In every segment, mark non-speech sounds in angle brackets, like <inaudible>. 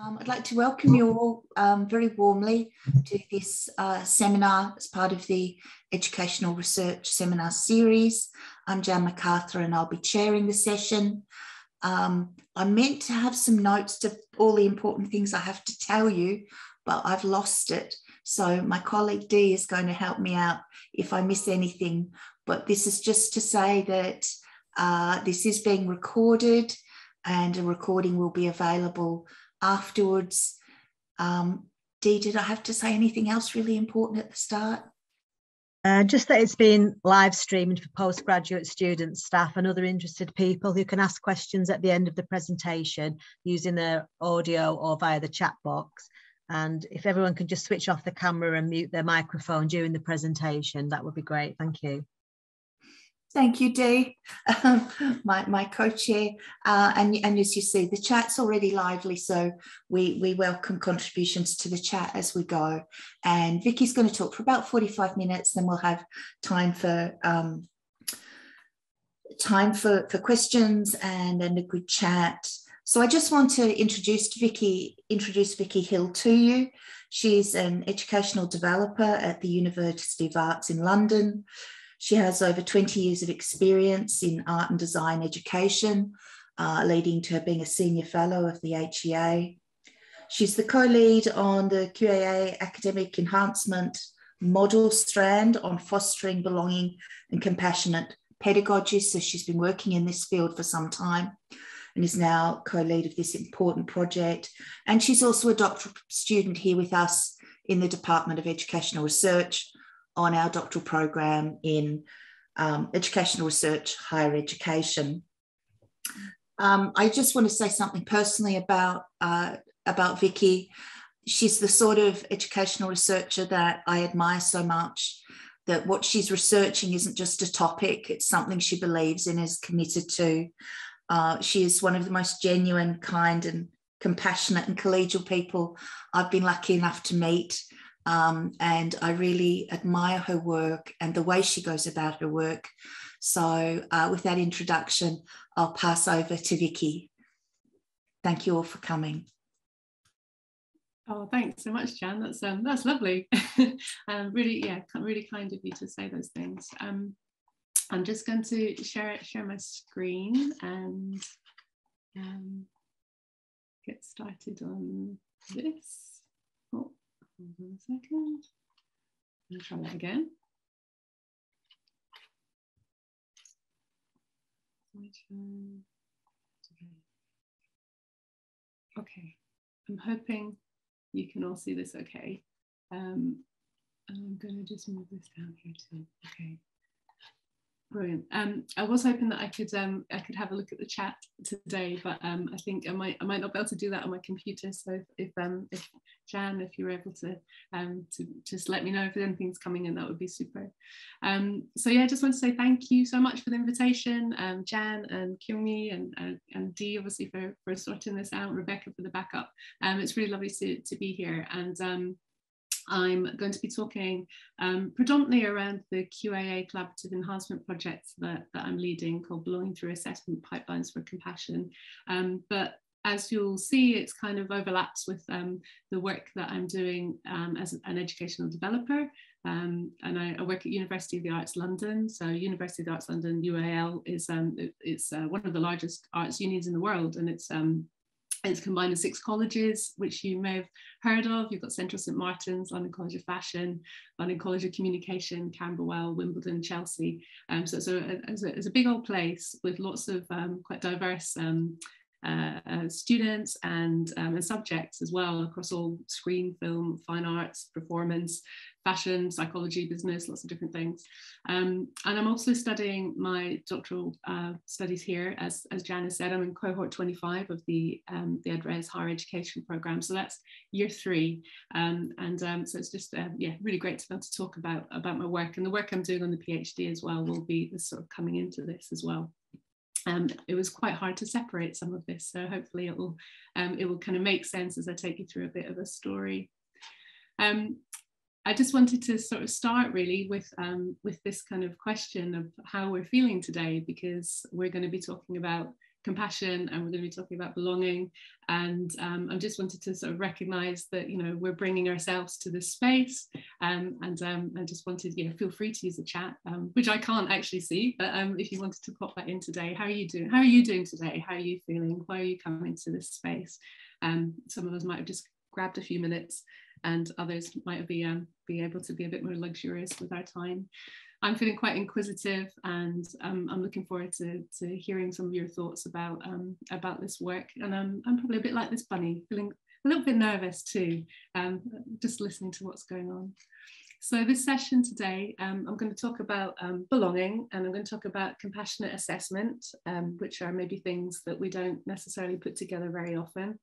Um, I'd like to welcome you all um, very warmly to this uh, seminar as part of the Educational Research Seminar Series. I'm Jan McArthur and I'll be chairing the session. Um, I meant to have some notes to all the important things I have to tell you, but I've lost it. So my colleague Dee is going to help me out if I miss anything. But this is just to say that uh, this is being recorded and a recording will be available afterwards. Um, Dee, did I have to say anything else really important at the start? Uh, just that it's been live streamed for postgraduate students, staff, and other interested people who can ask questions at the end of the presentation using their audio or via the chat box. And if everyone can just switch off the camera and mute their microphone during the presentation, that would be great. Thank you. Thank you, Dee, um, my, my co-chair. Uh, and, and as you see, the chat's already lively, so we, we welcome contributions to the chat as we go. And Vikki's going to talk for about 45 minutes, then we'll have time for um, time for, for questions and, and a good chat. So I just want to introduce Vikki, introduce Vikki Hill to you. She's an educational developer at the University of Arts in London. She has over 20 years of experience in art and design education, uh, leading to her being a senior fellow of the HEA. She's the co-lead on the QAA Academic Enhancement Model Strand on fostering belonging and compassionate pedagogy. So she's been working in this field for some time and is now co-lead of this important project. And she's also a doctoral student here with us in the Department of Educational Research on our doctoral program in um, educational research, higher education. Um, I just want to say something personally about uh, about Vikki. She's the sort of educational researcher that I admire so much. That what she's researching isn't just a topic; it's something she believes in, is committed to. Uh, she is one of the most genuine, kind, and compassionate and collegial people I've been lucky enough to meet. Um, and I really admire her work and the way she goes about her work. So, uh, with that introduction, I'll pass over to Vikki. Thank you all for coming. Oh, thanks so much, Jan. That's um, that's lovely. <laughs> um, really, yeah, really kind of you to say those things. Um, I'm just going to share it, share my screen and um, get started on this. Hold on a second. I'll try that again. Okay, I'm hoping you can all see this okay. Um, I'm going to just move this down here too. Okay. Brilliant. Um, I was hoping that I could um, I could have a look at the chat today, but um, I think I might I might not be able to do that on my computer. So if um, if Jan, if you're able to um, to just let me know if anything's coming in, that would be super. Um, so yeah, I just want to say thank you so much for the invitation, um, Jan and Kyungmi and uh, and Dee obviously for for sorting this out, Rebecca for the backup. Um, it's really lovely to to be here and. Um, I'm going to be talking um, predominantly around the QAA collaborative enhancement project that, that I'm leading called Belonging Through Assessment Pipelines for Compassion. Um, but as you'll see, it's kind of overlaps with um, the work that I'm doing um, as an educational developer. Um, and I, I, work at University of the Arts London. So University of the Arts London, UAL, is um, it's uh, one of the largest arts unions in the world. And it's it's combined with six colleges, which you may have heard of. You've got Central St Martin's, London College of Fashion, London College of Communication, Camberwell, Wimbledon, Chelsea. Um, so it's a, it's, a, it's a, big old place with lots of um, quite diverse um, uh, uh, students and, um, and subjects as well across all screen, film, fine arts, performance, fashion, psychology, business, lots of different things. Um, and I'm also studying my doctoral uh, studies here, as, as Janice said, I'm in cohort 25 of the, um, the EdRes higher education program. So that's year three. Um, and um, so it's just, uh, yeah, really great to be able to talk about, about my work and the work I'm doing on the PhD as well will be sort of coming into this as well. Um, it was quite hard to separate some of this. So hopefully it will, um, it will kind of make sense as I take you through a bit of a story. Um, I just wanted to sort of start really with um, with this kind of question of how we're feeling today, because we're going to be talking about compassion and we're going to be talking about belonging. And um, I just wanted to sort of recognize that, you know, we're bringing ourselves to this space. Um, and um, I just wanted, you know, feel free to use the chat, um, which I can't actually see, but um, if you wanted to pop that in today, how are you doing? How are you doing today? How are you feeling? Why are you coming to this space? Some of us might have just grabbed a few minutes and others might be, um, be able to be a bit more luxurious with our time. I'm feeling quite inquisitive and um, I'm looking forward to, to hearing some of your thoughts about, um, about this work. And I'm, I'm probably a bit like this bunny, feeling a little bit nervous too, um, just listening to what's going on. So this session today, um, I'm going to talk about um, belonging and I'm going to talk about compassionate assessment, um, which are maybe things that we don't necessarily put together very often.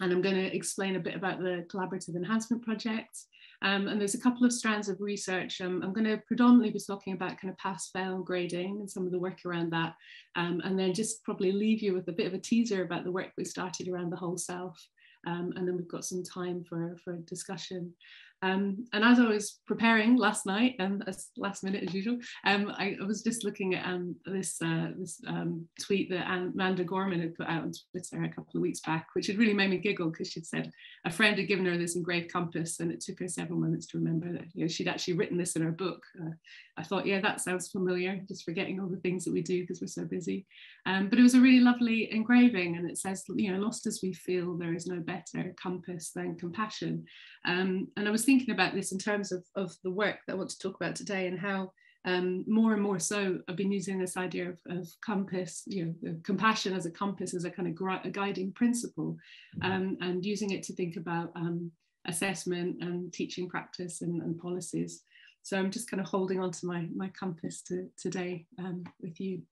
And I'm going to explain a bit about the Collaborative Enhancement Project. Um, and there's a couple of strands of research. Um, I'm going to predominantly be talking about kind of pass-fail grading and some of the work around that. Um, and then just probably leave you with a bit of a teaser about the work we started around the whole self. Um, and then we've got some time for, for discussion. Um, and as I was preparing last night, and as last minute as usual, um, I, I, was just looking at um, this uh, this um, tweet that Amanda Gorman had put out on Twitter a couple of weeks back, which had really made me giggle because she'd said a friend had given her this engraved compass, and it took her several moments to remember that you know she'd actually written this in her book. Uh, I thought, yeah, that sounds familiar. Just forgetting all the things that we do because we're so busy. Um, but it was a really lovely engraving, and it says, you know, lost as we feel, there is no better compass than compassion. Um, and I was thinking about this in terms of, of the work that I want to talk about today and how um, more and more so I've been using this idea of, of compass, you know, compassion as a compass, as a kind of a guiding principle, mm-hmm. um, and using it to think about um, assessment and teaching practice and, and, policies. So I'm just kind of holding on to my, my compass to, today um, with you.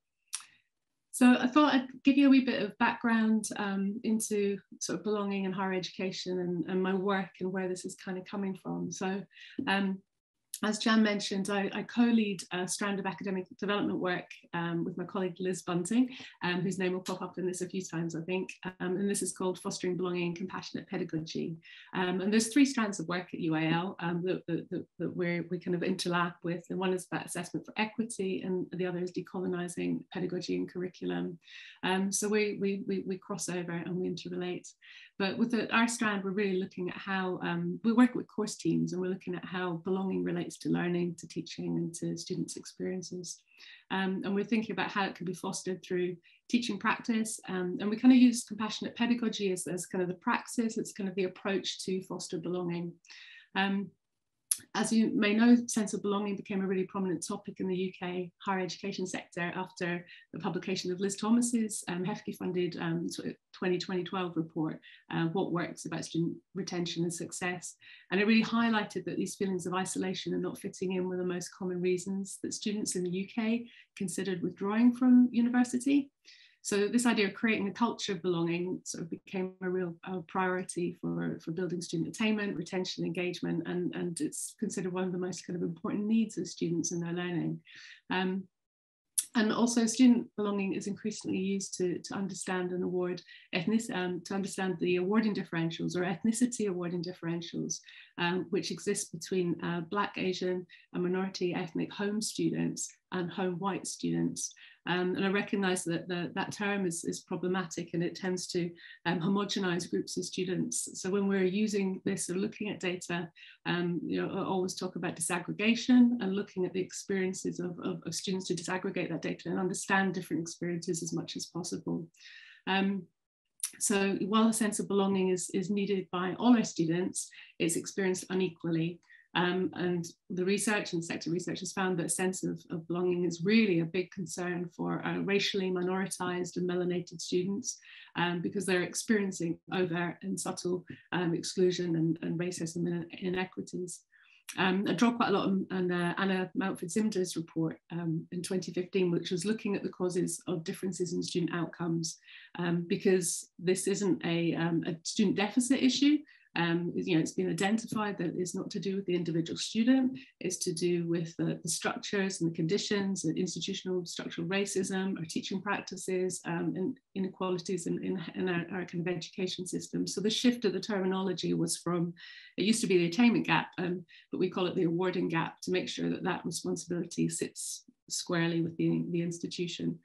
So I thought I'd give you a wee bit of background um, into sort of belonging and higher education and, and, my work and where this is kind of coming from. So um, as Jan mentioned, I, I co-lead a strand of academic development work um, with my colleague Liz Bunting, um, whose name will pop up in this a few times, I think. Um, and this is called Fostering Belonging and Compassionate Pedagogy. Um, and there's three strands of work at UAL um, that, that, that we kind of interlap with. And one is about assessment for equity, and the other is decolonising pedagogy and curriculum. Um, so we, we, we, we cross over and we interrelate. But with the, our strand, we're really looking at how um, we work with course teams and we're looking at how belonging relates to learning, to teaching, and to students' experiences. Um, and we're thinking about how it can be fostered through teaching practice. Um, and we kind of use compassionate pedagogy as, as kind of the praxis, it's kind of the approach to foster belonging. Um, as you may know, sense of belonging became a really prominent topic in the UK higher education sector after the publication of Liz Thomas's um, HEFCE funded um, 2012 report, uh, What Works About Student Retention and Success. And it really highlighted that these feelings of isolation and not fitting in were the most common reasons that students in the UK considered withdrawing from university. So this idea of creating a culture of belonging sort of became a real priority for, for building student attainment, retention, engagement, and, and it's considered one of the most kind of important needs of students in their learning. Um, and also student belonging is increasingly used to, to understand and award ethnic, um, to understand the awarding differentials or ethnicity awarding differentials, um, which exist between uh, Black, Asian, and minority ethnic home students and home white students. Um, and I recognise that the, that term is, is problematic and it tends to um, homogenise groups of students. So when we're using this or looking at data, um, you know, I always talk about disaggregation and looking at the experiences of, of, of, students to disaggregate that data and understand different experiences as much as possible. Um, so while a sense of belonging is, is needed by all our students, it's experienced unequally. Um, and the research and sector research has found that a sense of, of belonging is really a big concern for uh, racially minoritized and melanated students um, because they're experiencing overt and subtle um, exclusion and, and, racism and inequities. Um, I draw quite a lot on, on uh, Anna Mountford Zimdars report um, in 2015, which was looking at the causes of differences in student outcomes, um, because this isn't a, um, a student deficit issue, um, you know, it's been identified that it's not to do with the individual student, it's to do with the, the structures and the conditions and institutional structural racism, our teaching practices, um, and inequalities in, in, in our, our, kind of education system. So the shift of the terminology was from, it used to be the attainment gap, um, but we call it the awarding gap to make sure that that responsibility sits squarely with the, the institution.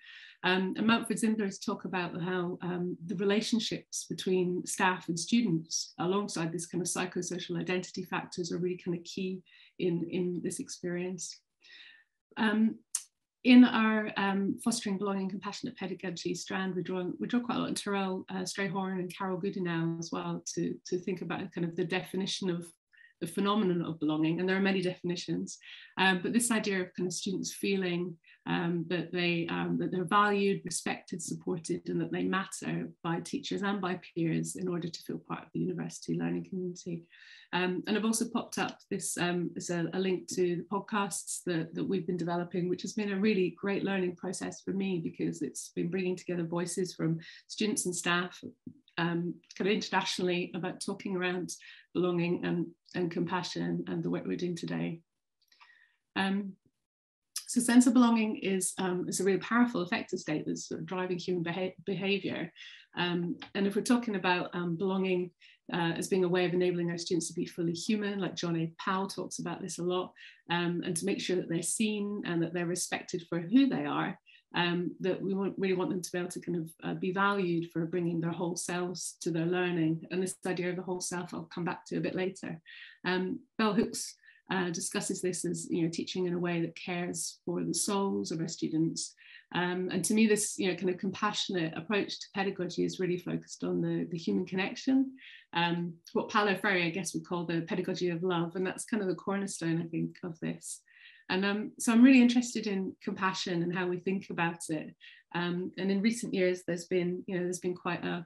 Um, and Mountford Zimdars talk about how um, the relationships between staff and students, alongside this kind of psychosocial identity factors, are really kind of key in, in this experience. Um, in our um, fostering belonging compassionate pedagogy strand, we draw, we draw quite a lot on Terrell uh, Strayhorn and Carol Goodenow as well to, to think about kind of the definition of the phenomenon of belonging. And there are many definitions, um, but this idea of kind of students feeling um, that they um, that they're valued, respected, supported, and that they matter by teachers and by peers in order to feel part of the university learning community. Um, and I've also popped up this um, is a, a, link to the podcasts that, that we've been developing, which has been a really great learning process for me because it's been bringing together voices from students and staff um, kind of internationally about talking around belonging and, and compassion and the work we're doing today. Um, so sense of belonging is, um, is a really powerful affective state that's sort of driving human beha behavior. Um, and if we're talking about um, belonging uh, as being a way of enabling our students to be fully human, like John A. Powell talks about this a lot, um, and to make sure that they're seen and that they're respected for who they are, um, that we want, really want them to be able to kind of uh, be valued for bringing their whole selves to their learning. And this idea of the whole self, I'll come back to a bit later. Um, Bell Hooks uh, discusses this as you know teaching in a way that cares for the souls of our students. Um, and to me, this you know kind of compassionate approach to pedagogy is really focused on the, the human connection. Um, what Paulo Freire, I guess, would call the pedagogy of love, and that's kind of the cornerstone, I think, of this. And um, so I'm really interested in compassion and how we think about it. Um, and in recent years, there's been you know there's been quite a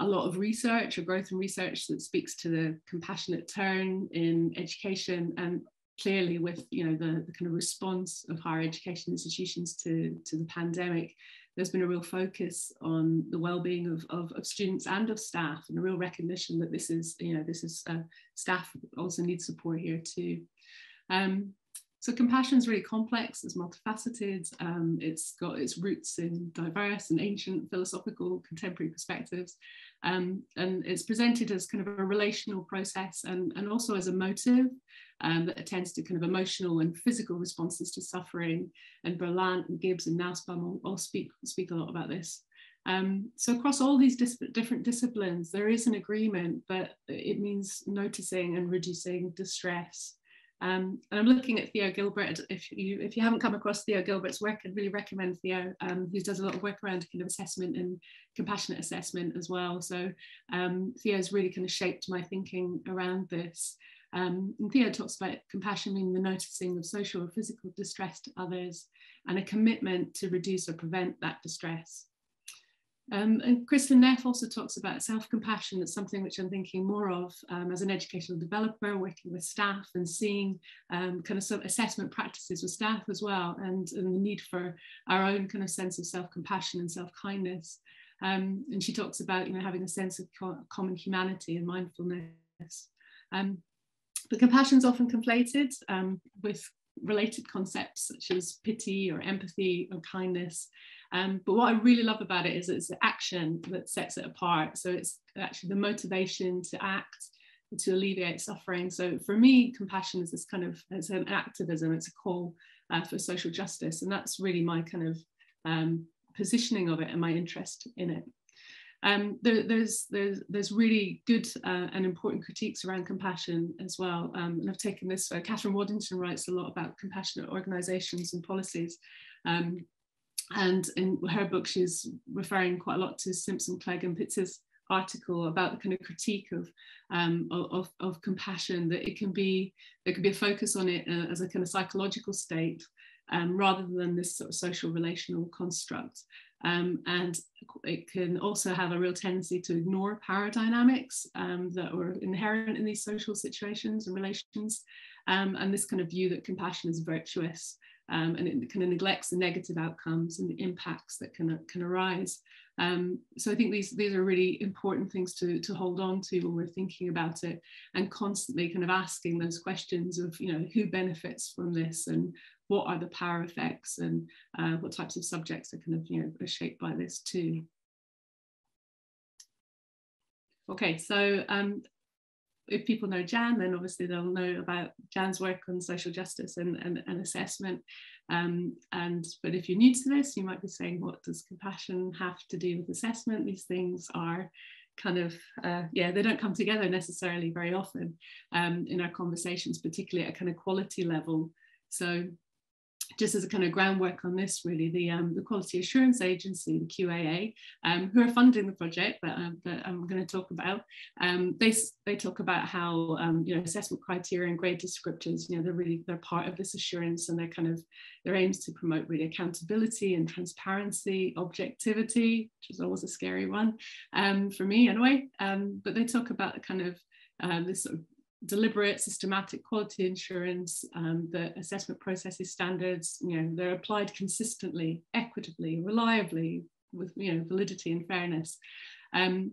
a lot of research or growth in research that speaks to the compassionate turn in education and clearly with you know the, the kind of response of higher education institutions to, to the pandemic there's been a real focus on the well-being of, of, of students and of staff and a real recognition that this is you know this is uh, staff also need support here too. Um, so compassion is really complex, it's multifaceted, um, it's got its roots in diverse and ancient philosophical contemporary perspectives. Um, and it's presented as kind of a relational process and, and also as a motive um, that attends to kind of emotional and physical responses to suffering. And Berlant and Gibbs and Nussbaum all, all speak, speak a lot about this. Um, so across all these dis different disciplines, there is an agreement that it means noticing and reducing distress um, and I'm looking at Theo Gilbert. If you if you haven't come across Theo Gilbert's work, I'd really recommend Theo, um, who does a lot of work around kind of assessment and compassionate assessment as well. So um, Theo's really kind of shaped my thinking around this. Um, and Theo talks about compassion being the noticing of social or physical distress to others and a commitment to reduce or prevent that distress. Um, and Kristin Neff also talks about self-compassion. It's something which I'm thinking more of um, as an educational developer, working with staff and seeing um, kind of some assessment practices with staff as well, and, and, the need for our own kind of sense of self-compassion and self-kindness. Um, and she talks about you know having a sense of co common humanity and mindfulness. Um, but compassion is often conflated um, with related concepts such as pity or empathy or kindness. Um, but what I really love about it is it's the action that sets it apart. So it's actually the motivation to act, to alleviate suffering. So for me, compassion is this kind of it's an activism. It's a call uh, for social justice, and that's really my kind of um, positioning of it and my interest in it. Um, there, there's, there's, there's really good uh, and important critiques around compassion as well. Um, and I've taken this, uh, Kathryn Waddington writes a lot about compassionate organisations and policies. Um, and in her book, she's referring quite a lot to Simpson, Clegg, and Pitsis article about the kind of critique of, um, of, of, compassion, that it can be, there can be a focus on it uh, as a kind of psychological state um, rather than this sort of social relational construct. Um, and it can also have a real tendency to ignore power dynamics um, that are inherent in these social situations and relations. Um, and this kind of view that compassion is virtuous um, and it kind of neglects the negative outcomes and the impacts that can, can arise. Um, so I think these, these are really important things to, to hold on to when we're thinking about it and constantly kind of asking those questions of, you know, who benefits from this and what are the power effects and uh, what types of subjects are kind of, you know, are shaped by this too. Okay, so um, if people know Jan, then obviously they'll know about Jan's work on social justice and, and, and assessment. Um, and but if you're new to this, you might be saying, what does compassion have to do with assessment? These things are kind of uh, yeah they don't come together necessarily very often um, in our conversations particularly at a kind of quality level so just as a kind of groundwork on this, really, the, um, the Quality Assurance Agency, the QAA, um, who are funding the project that, um, that I'm going to talk about, um, they, they talk about how, um, you know, assessment criteria and grade descriptors, you know, they're really, they're part of this assurance and they're kind of, their aims to promote really accountability and transparency, objectivity, which is always a scary one for me anyway. but they talk about the kind of this sort of deliberate, systematic quality assurance, um, the assessment processes standards, you know, they're applied consistently, equitably, reliably, with you know validity and fairness, um,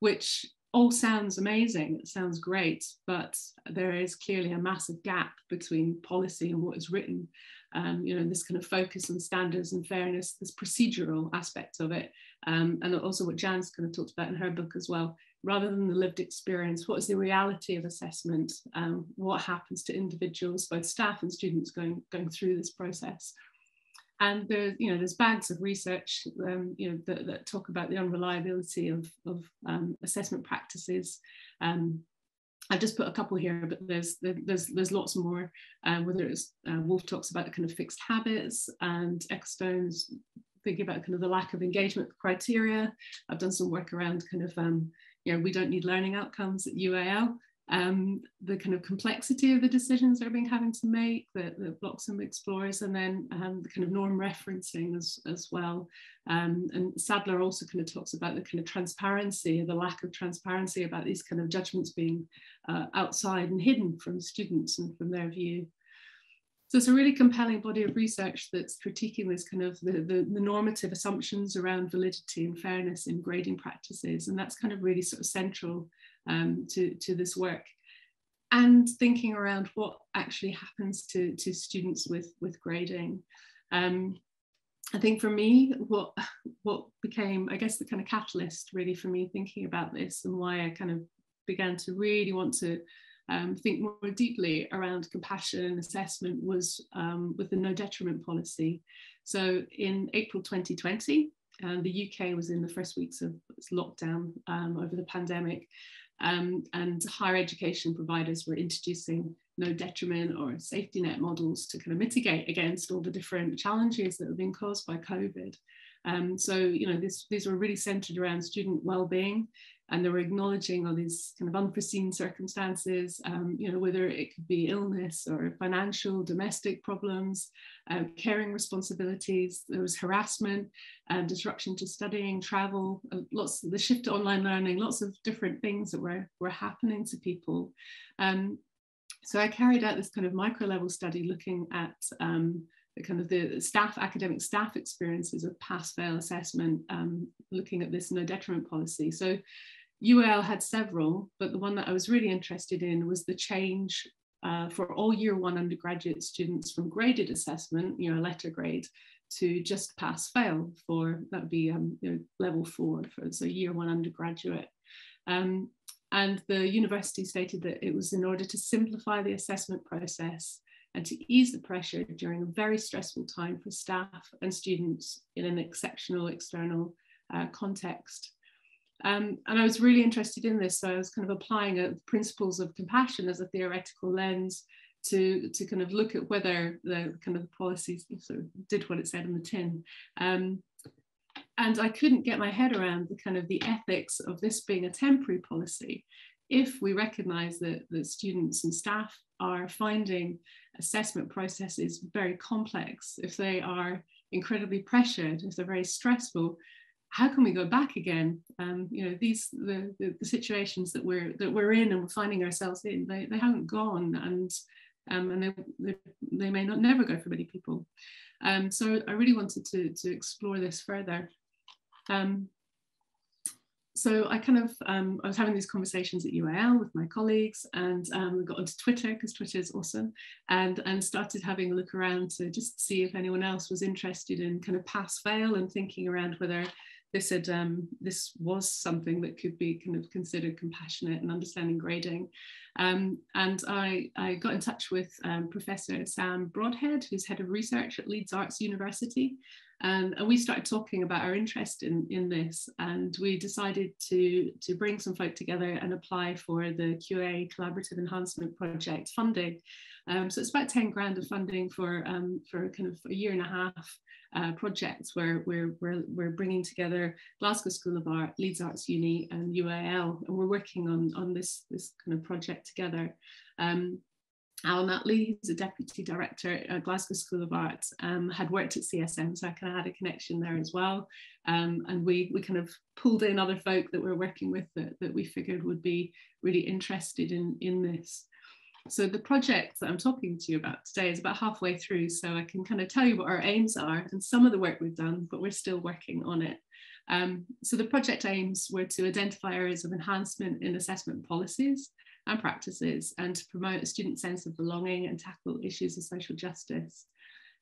which all sounds amazing. It sounds great, but there is clearly a massive gap between policy and what is written. Um, you know, this kind of focus on standards and fairness, this procedural aspect of it, um, and also what Jan's kind of talked about in her book as well, rather than the lived experience, what is the reality of assessment? Um, what happens to individuals, both staff and students going, going through this process? And there's, you know, there's bags of research, um, you know, that, that, talk about the unreliability of, of um, assessment practices. Um, I've just put a couple here, but there's there's there's lots more. Um, whether it's uh, Wolf talks about kind of fixed habits, and Ecclestone's thinking about kind of the lack of engagement criteria. I've done some work around kind of um, you know, we don't need learning outcomes at UAL. Um, the kind of complexity of the decisions they're being having to make, the, the Bloxham explores, and then um, the kind of norm referencing as, as well. Um, and Sadler also kind of talks about the kind of transparency, the lack of transparency about these kind of judgments being uh, outside and hidden from students and from their view. So it's a really compelling body of research that's critiquing this kind of the, the, the, normative assumptions around validity and fairness in grading practices. And that's kind of really sort of central um, to, to this work. And thinking around what actually happens to, to students with, with grading. Um, I think for me, what what became, I guess, the kind of catalyst really for me thinking about this and why I kind of began to really want to um, think more deeply around compassion and assessment was um, with the no detriment policy. So in April 2020, uh, the UK was in the first weeks of lockdown um, over the pandemic, um, and higher education providers were introducing no detriment or safety net models to kind of mitigate against all the different challenges that have been caused by COVID. Um, so, you know, this, these were really centered around student well-being and they were acknowledging all these kind of unforeseen circumstances, um, you know, whether it could be illness or financial, domestic problems, uh, caring responsibilities, there was harassment, uh, disruption to studying, travel, uh, lots of the shift to online learning, lots of different things that were, were happening to people. Um, so I carried out this kind of micro level study looking at um, the kind of the staff, academic staff experiences of pass fail assessment, um, looking at this no detriment policy. So UAL had several, but the one that I was really interested in was the change uh, for all year one undergraduate students from graded assessment, you know, a letter grade, to just pass fail for that would be um, you know, level four for so year one undergraduate. Um, and the university stated that it was in order to simplify the assessment process and to ease the pressure during a very stressful time for staff and students in an exceptional external uh, context. Um, and I was really interested in this, so I was kind of applying a, principles of compassion as a theoretical lens to, to kind of look at whether the kind of the policies sort of did what it said in the tin. Um, and I couldn't get my head around the kind of the ethics of this being a temporary policy. If we recognize that the students and staff are finding assessment processes very complex, if they are incredibly pressured, if they're very stressful, how can we go back again? Um, you know, these the, the, the, situations that we're that we're in and we're finding ourselves in, they, they haven't gone and um, and they, they, they, may not never go for many people. Um, so I really wanted to, to explore this further. Um, so I kind of, um, I was having these conversations at UAL with my colleagues and um, we got onto Twitter because Twitter is awesome and, and started having a look around to just see if anyone else was interested in kind of pass fail and thinking around whether this had um, this was something that could be kind of considered compassionate and understanding grading. Um, and I, I got in touch with um, Professor Sam Broadhead, who's head of research at Leeds Arts University. Um, and we started talking about our interest in, in this and we decided to, to bring some folk together and apply for the QA Collaborative Enhancement Project funding. Um, so it's about 10 grand of funding for, um, for kind of a year and a half uh, projects where we're, we're, we're bringing together Glasgow School of Art, Leeds Arts Uni and UAL, and we're working on, on this, this kind of project together. Um, Alan Nutley, who's a deputy director at Glasgow School of Art, um, had worked at CSM, so I kind of had a connection there as well. Um, and we we kind of pulled in other folk that we're working with that, that we figured would be really interested in, in this. So the project that I'm talking to you about today is about halfway through, so I can kind of tell you what our aims are and some of the work we've done, but we're still working on it. Um, so the project aims were to identify areas of enhancement in assessment policies and practices and to promote a student sense of belonging and tackle issues of social justice.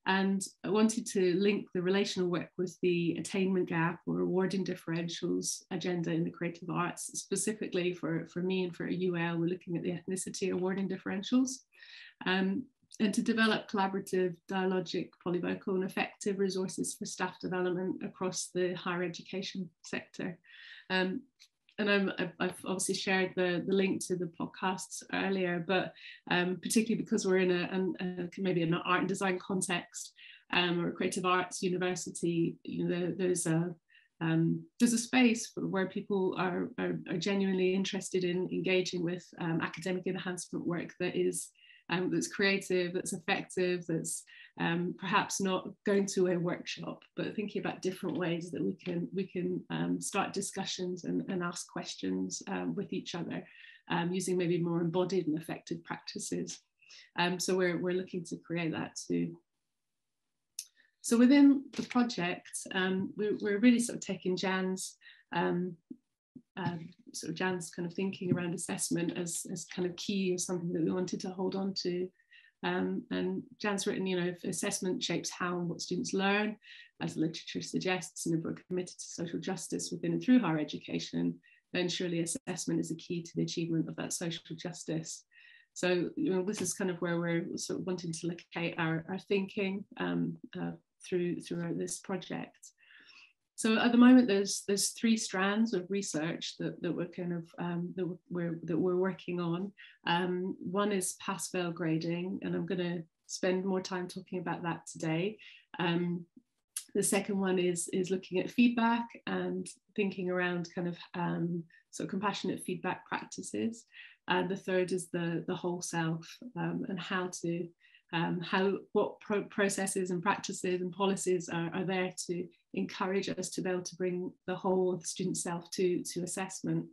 And I wanted to link the relational work with the attainment gap or awarding differentials agenda in the creative arts. Specifically for, for me and for UL, we're looking at the ethnicity awarding differentials. Um, and to develop collaborative, dialogic, polyvocal and effective resources for staff development across the higher education sector. Um, and I'm, I've obviously shared the, the link to the podcasts earlier, but um, particularly because we're in a, a, maybe an art and design context um, or a creative arts university, you know, there's a um, there's a space where people are, are, are, genuinely interested in engaging with um, academic enhancement work that is um, that's creative, that's effective, that's um, perhaps not going to a workshop, but thinking about different ways that we can we can um, start discussions and, and ask questions um, with each other um, using maybe more embodied and effective practices. Um, so we're, we're looking to create that too. So within the project, um, we're, we're, really sort of taking Jan's sort of Jan's kind of thinking around assessment as, as kind of key or something that we wanted to hold on to um, and Jan's written, you know, assessment shapes how and what students learn, as the literature suggests, and if we're committed to social justice within and through higher education, then surely assessment is a key to the achievement of that social justice. So you know, this is kind of where we're sort of wanting to locate our, our thinking um, uh, through, through this project. So at the moment, there's there's three strands of research that, that we're kind of um, that we're that we're working on. Um, one is pass fail grading, and I'm going to spend more time talking about that today. Um, the second one is is looking at feedback and thinking around kind of um, sort of compassionate feedback practices. And the third is the the whole self um, and how to um, how what pro processes and practices and policies are, are there to encourage us to be able to bring the whole of the student self to, to assessment.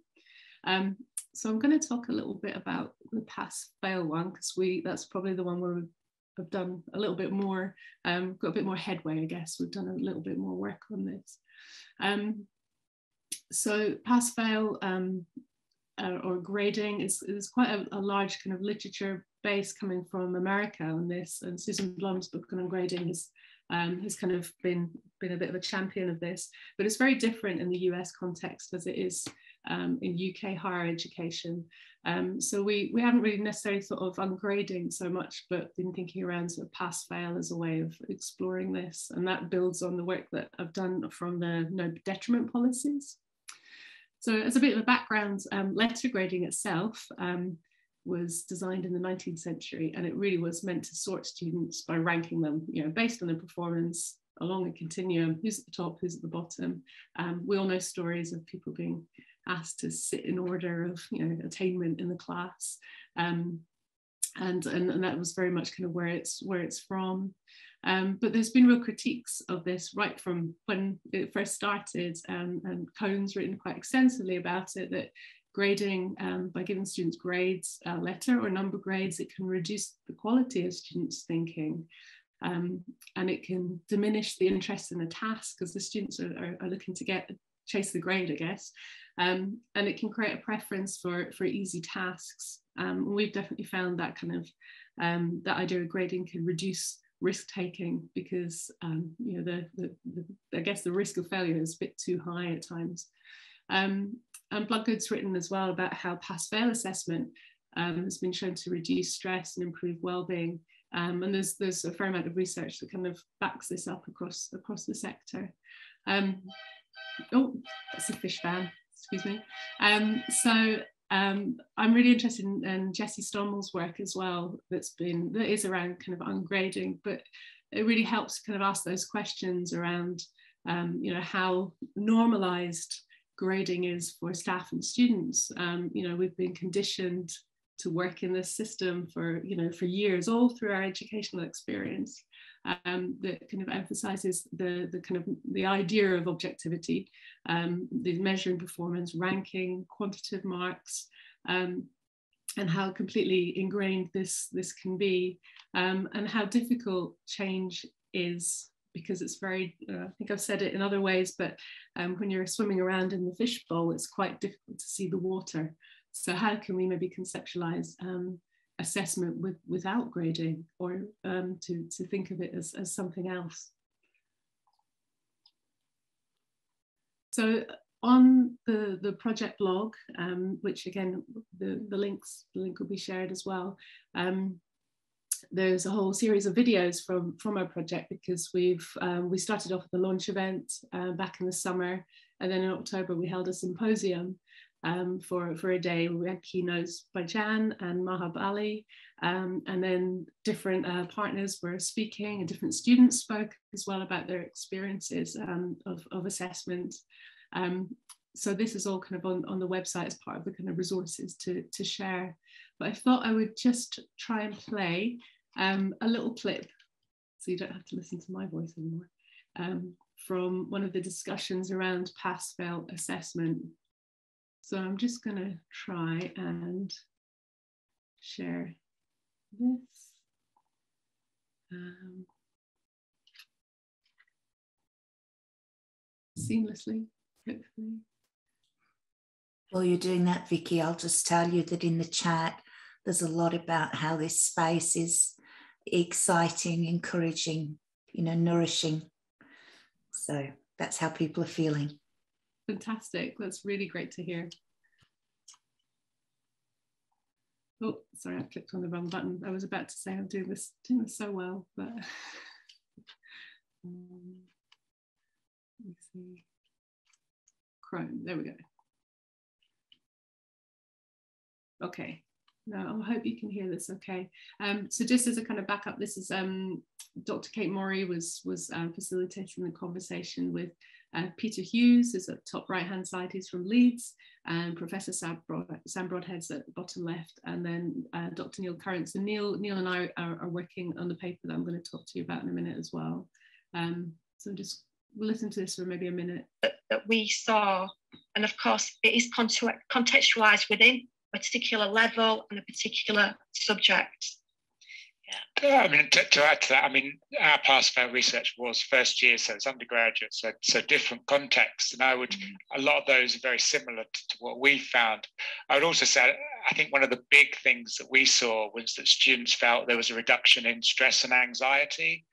Um, so I'm going to talk a little bit about the pass fail one because we that's probably the one where we've done a little bit more, um, got a bit more headway, I guess. We've done a little bit more work on this. Um, so pass fail um, uh, or grading is, is quite a, a, large kind of literature base coming from America on this. And Susan Blum's book on grading is um, has kind of been been a bit of a champion of this, but it's very different in the US context as it is um, in UK higher education. Um, so we we haven't really necessarily thought of ungrading so much, but been thinking around sort of pass fail as a way of exploring this, and that builds on the work that I've done from the no detriment policies. So as a bit of a background, um, letter grading itself um, was designed in the 19th century and it really was meant to sort students by ranking them you know based on their performance along a continuum who's at the top who's at the bottom. Um, we all know stories of people being asked to sit in order of you know attainment in the class. Um, and, and and that was very much kind of where it's where it's from. Um, but there's been real critiques of this right from when it first started um, and Kohn's written quite extensively about it that grading um, by giving students grades, uh, letter or number grades, it can reduce the quality of students' thinking. Um, and it can diminish the interest in the task because the students are, are, are, looking to get chase the grade, I guess. Um, and it can create a preference for, for easy tasks. Um, we've definitely found that kind of um, that idea of grading can reduce risk taking because um, you know the, the, the, I guess the risk of failure is a bit too high at times. Um, and Bloodgood's written as well about how pass-fail assessment um, has been shown to reduce stress and improve well-being. Um, and there's there's a fair amount of research that kind of backs this up across across the sector. Um, oh, that's a fish fan. Excuse me. Um, so um, I'm really interested in, in Jesse Stommel's work as well. That's been that is around kind of ungrading, but it really helps kind of ask those questions around, um, you know, how normalized grading is for staff and students. Um, you know, we've been conditioned to work in this system for you know for years, all through our educational experience. Um, that kind of emphasizes the, the kind of the idea of objectivity, um, the measuring performance, ranking, quantitative marks, um, and how completely ingrained this, this can be, um, and how difficult change is because it's very, uh, I think I've said it in other ways, but um, when you're swimming around in the fishbowl, it's quite difficult to see the water. So how can we maybe conceptualize um, assessment with, without grading or um, to, to think of it as, as something else? So on the, the project blog, um, which again, the, the links, the link will be shared as well. There's a whole series of videos from, from our project because we've, um, we started off with a launch event uh, back in the summer. And then in October, we held a symposium um, for, for a day. We had keynotes by Jan and Mahab Ali, um, and then different uh, partners were speaking and different students spoke as well about their experiences um, of, of assessment. Um, so this is all kind of on, on the website as part of the kind of resources to, to share. But I thought I would just try and play um, a little clip so you don't have to listen to my voice anymore um, from one of the discussions around pass-fail assessment so I'm just going to try and share this. Um, seamlessly, hopefully. While you're doing that, Vikki, I'll just tell you that in the chat, there's a lot about how this space is exciting, encouraging, you know, nourishing. So that's how people are feeling. Fantastic. That's really great to hear. Oh, sorry, I clicked on the wrong button. I was about to say I'm doing this, doing this so well, but <laughs> um, let me see. Chrome, there we go. Okay, no, I hope you can hear this okay. Um, so just as a kind of backup, this is um, Dr. Kate Morey was, was um, facilitating the conversation with uh, Peter Hughes is at top right hand side, he's from Leeds, and Professor Sam, Broad, Sam Broadhead's at the bottom left, and then uh, Dr. Neil Currant. So Neil, Neil and I are, are, working on the paper that I'm going to talk to you about in a minute as well. Um, so just we'll listen to this for maybe a minute. That, that we saw, and of course it is contextualized within a particular level and a particular subject. Yeah. I mean, to, to, add to that, I mean, our past fail research was first year, so it's undergraduate, so, so different contexts. And I would, mm-hmm. a lot of those are very similar to, to, what we found. I would also say, I think one of the big things that we saw was that students felt there was a reduction in stress and anxiety.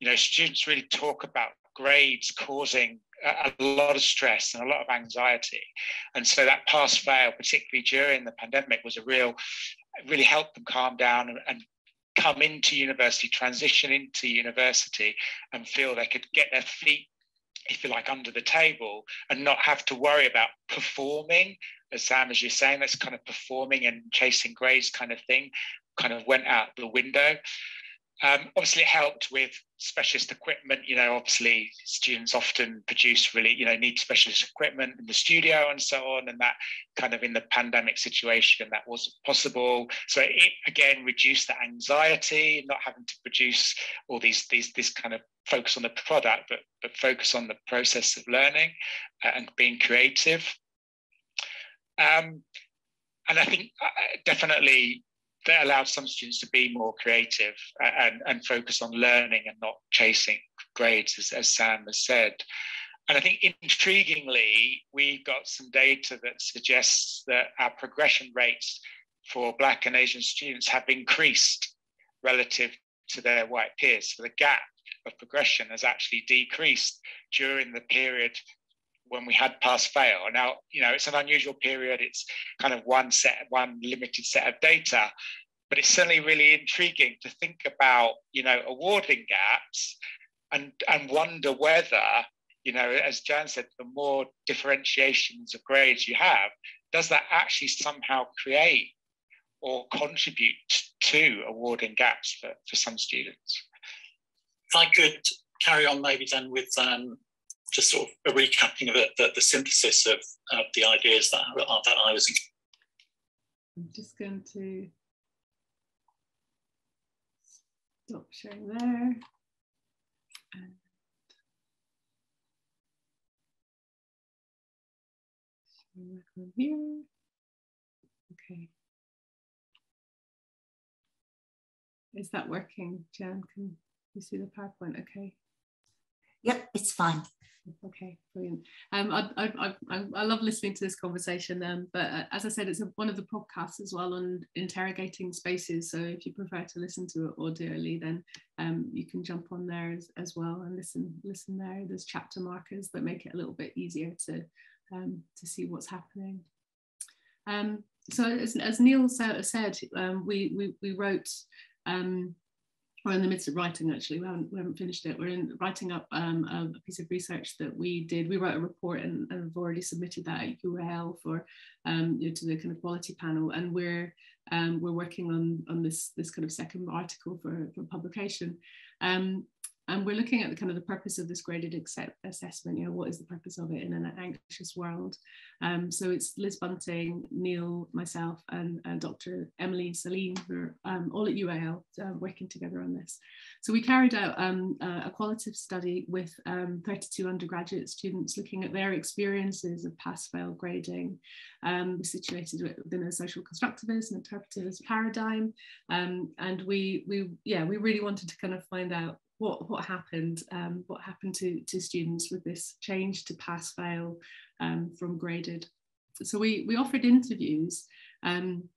You know, students really talk about grades causing a, lot of stress and a lot of anxiety. And so that pass fail, particularly during the pandemic, was a real really helped them calm down and, and come into university, transition into university, and feel they could get their feet, if you like, under the table and not have to worry about performing. As Sam, as you're saying, that's kind of performing and chasing grades kind of thing, kind of went out the window. Um, obviously, it helped with specialist equipment. You know, obviously, students often produce really, you know, need specialist equipment in the studio and so on. And that kind of in the pandemic situation, that wasn't possible. So it again reduced the anxiety, not having to produce all these these this kind of focus on the product, but but focus on the process of learning uh, and being creative. Um, and I think uh, definitely that allowed some students to be more creative and, and focus on learning and not chasing grades, as, as Sam has said. And I think intriguingly, we've got some data that suggests that our progression rates for Black and Asian students have increased relative to their white peers. So the gap of progression has actually decreased during the period when we had pass fail. Now, you know, it's an unusual period. It's kind of one set, one limited set of data, but it's certainly really intriguing to think about, you know, awarding gaps and, and wonder whether, you know, as Jan said, the more differentiations of grades you have, does that actually somehow create or contribute to awarding gaps for, for some students? If I could carry on maybe then with um, just sort of a recapping of it, the, the synthesis of, of the ideas that, that I was. I'm just going to stop sharing there. And here. Okay. Is that working, Jan? Can you see the PowerPoint? Okay. Yep, it's fine. Okay, brilliant. Um, I, I, I, I love listening to this conversation, um, but uh, as I said, it's a, one of the podcasts as well on interrogating spaces. So if you prefer to listen to it audioly, then um, you can jump on there as, as well and listen listen there. There's chapter markers that make it a little bit easier to um, to see what's happening. Um, so as, as Neil said, um, we, we, we wrote um, we're in the midst of writing actually. We haven't, we haven't finished it. We're in writing up um, a, piece of research that we did. We wrote a report and, and have already submitted that at UAL for um, you know, to the kind of quality panel. And we're um, we're working on on this this kind of second article for, for publication. Um, and we're looking at the kind of the purpose of this graded accept assessment. You know, what is the purpose of it in an anxious world? Um, so it's Liz Bunting, Neil, myself, and, and Dr. Emily Salim, who are um, all at UAL uh, working together on this. So we carried out um, a qualitative study with um, 32 undergraduate students looking at their experiences of pass-fail grading, um, situated within a social constructivist and interpretivist paradigm. Um, and we, we, yeah, we really wanted to kind of find out what what happened um, what happened to to students with this change to pass fail um, from graded. So we we offered interviews. Um,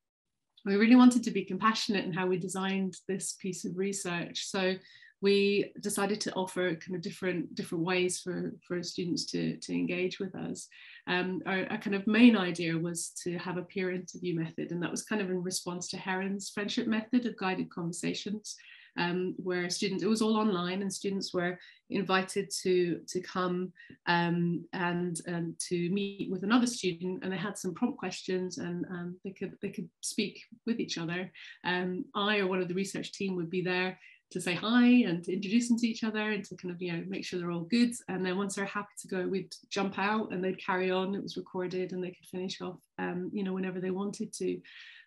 we really wanted to be compassionate in how we designed this piece of research. So we decided to offer kind of different different ways for for students to to engage with us. Um, our, our, kind of main idea was to have a peer interview method and that was kind of in response to Heron's friendship method of guided conversations um, where students, it was all online and students were invited to, to come um, and um, to meet with another student and they had some prompt questions and um, they, could, they could speak with each other. Um, I or one of the research team would be there to say hi and to introduce them to each other and to kind of you know make sure they're all good. And then once they're happy to go we'd jump out and they'd carry on. It was recorded and they could finish off um, you know whenever they wanted to.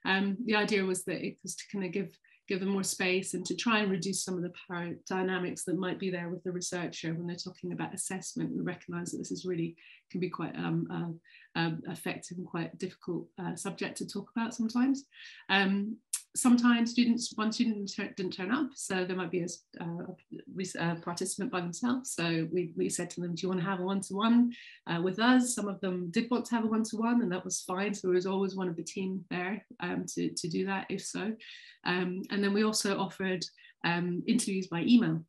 Um, the idea was that it was to kind of give give them more space and to try and reduce some of the power dynamics that might be there with the researcher when they're talking about assessment. We recognize that this is really can be quite um, uh, uh, effective and quite difficult uh, subject to talk about sometimes. Um, sometimes students, one student didn't turn up, so there might be a, a, a participant by themselves. So we, we said to them, do you want to have a one-to-one -one, uh, with us? Some of them did want to have a one-to-one -one, and that was fine. So there was always one of the team there um, to, to do that if so. Um, and then we also offered um, interviews by email.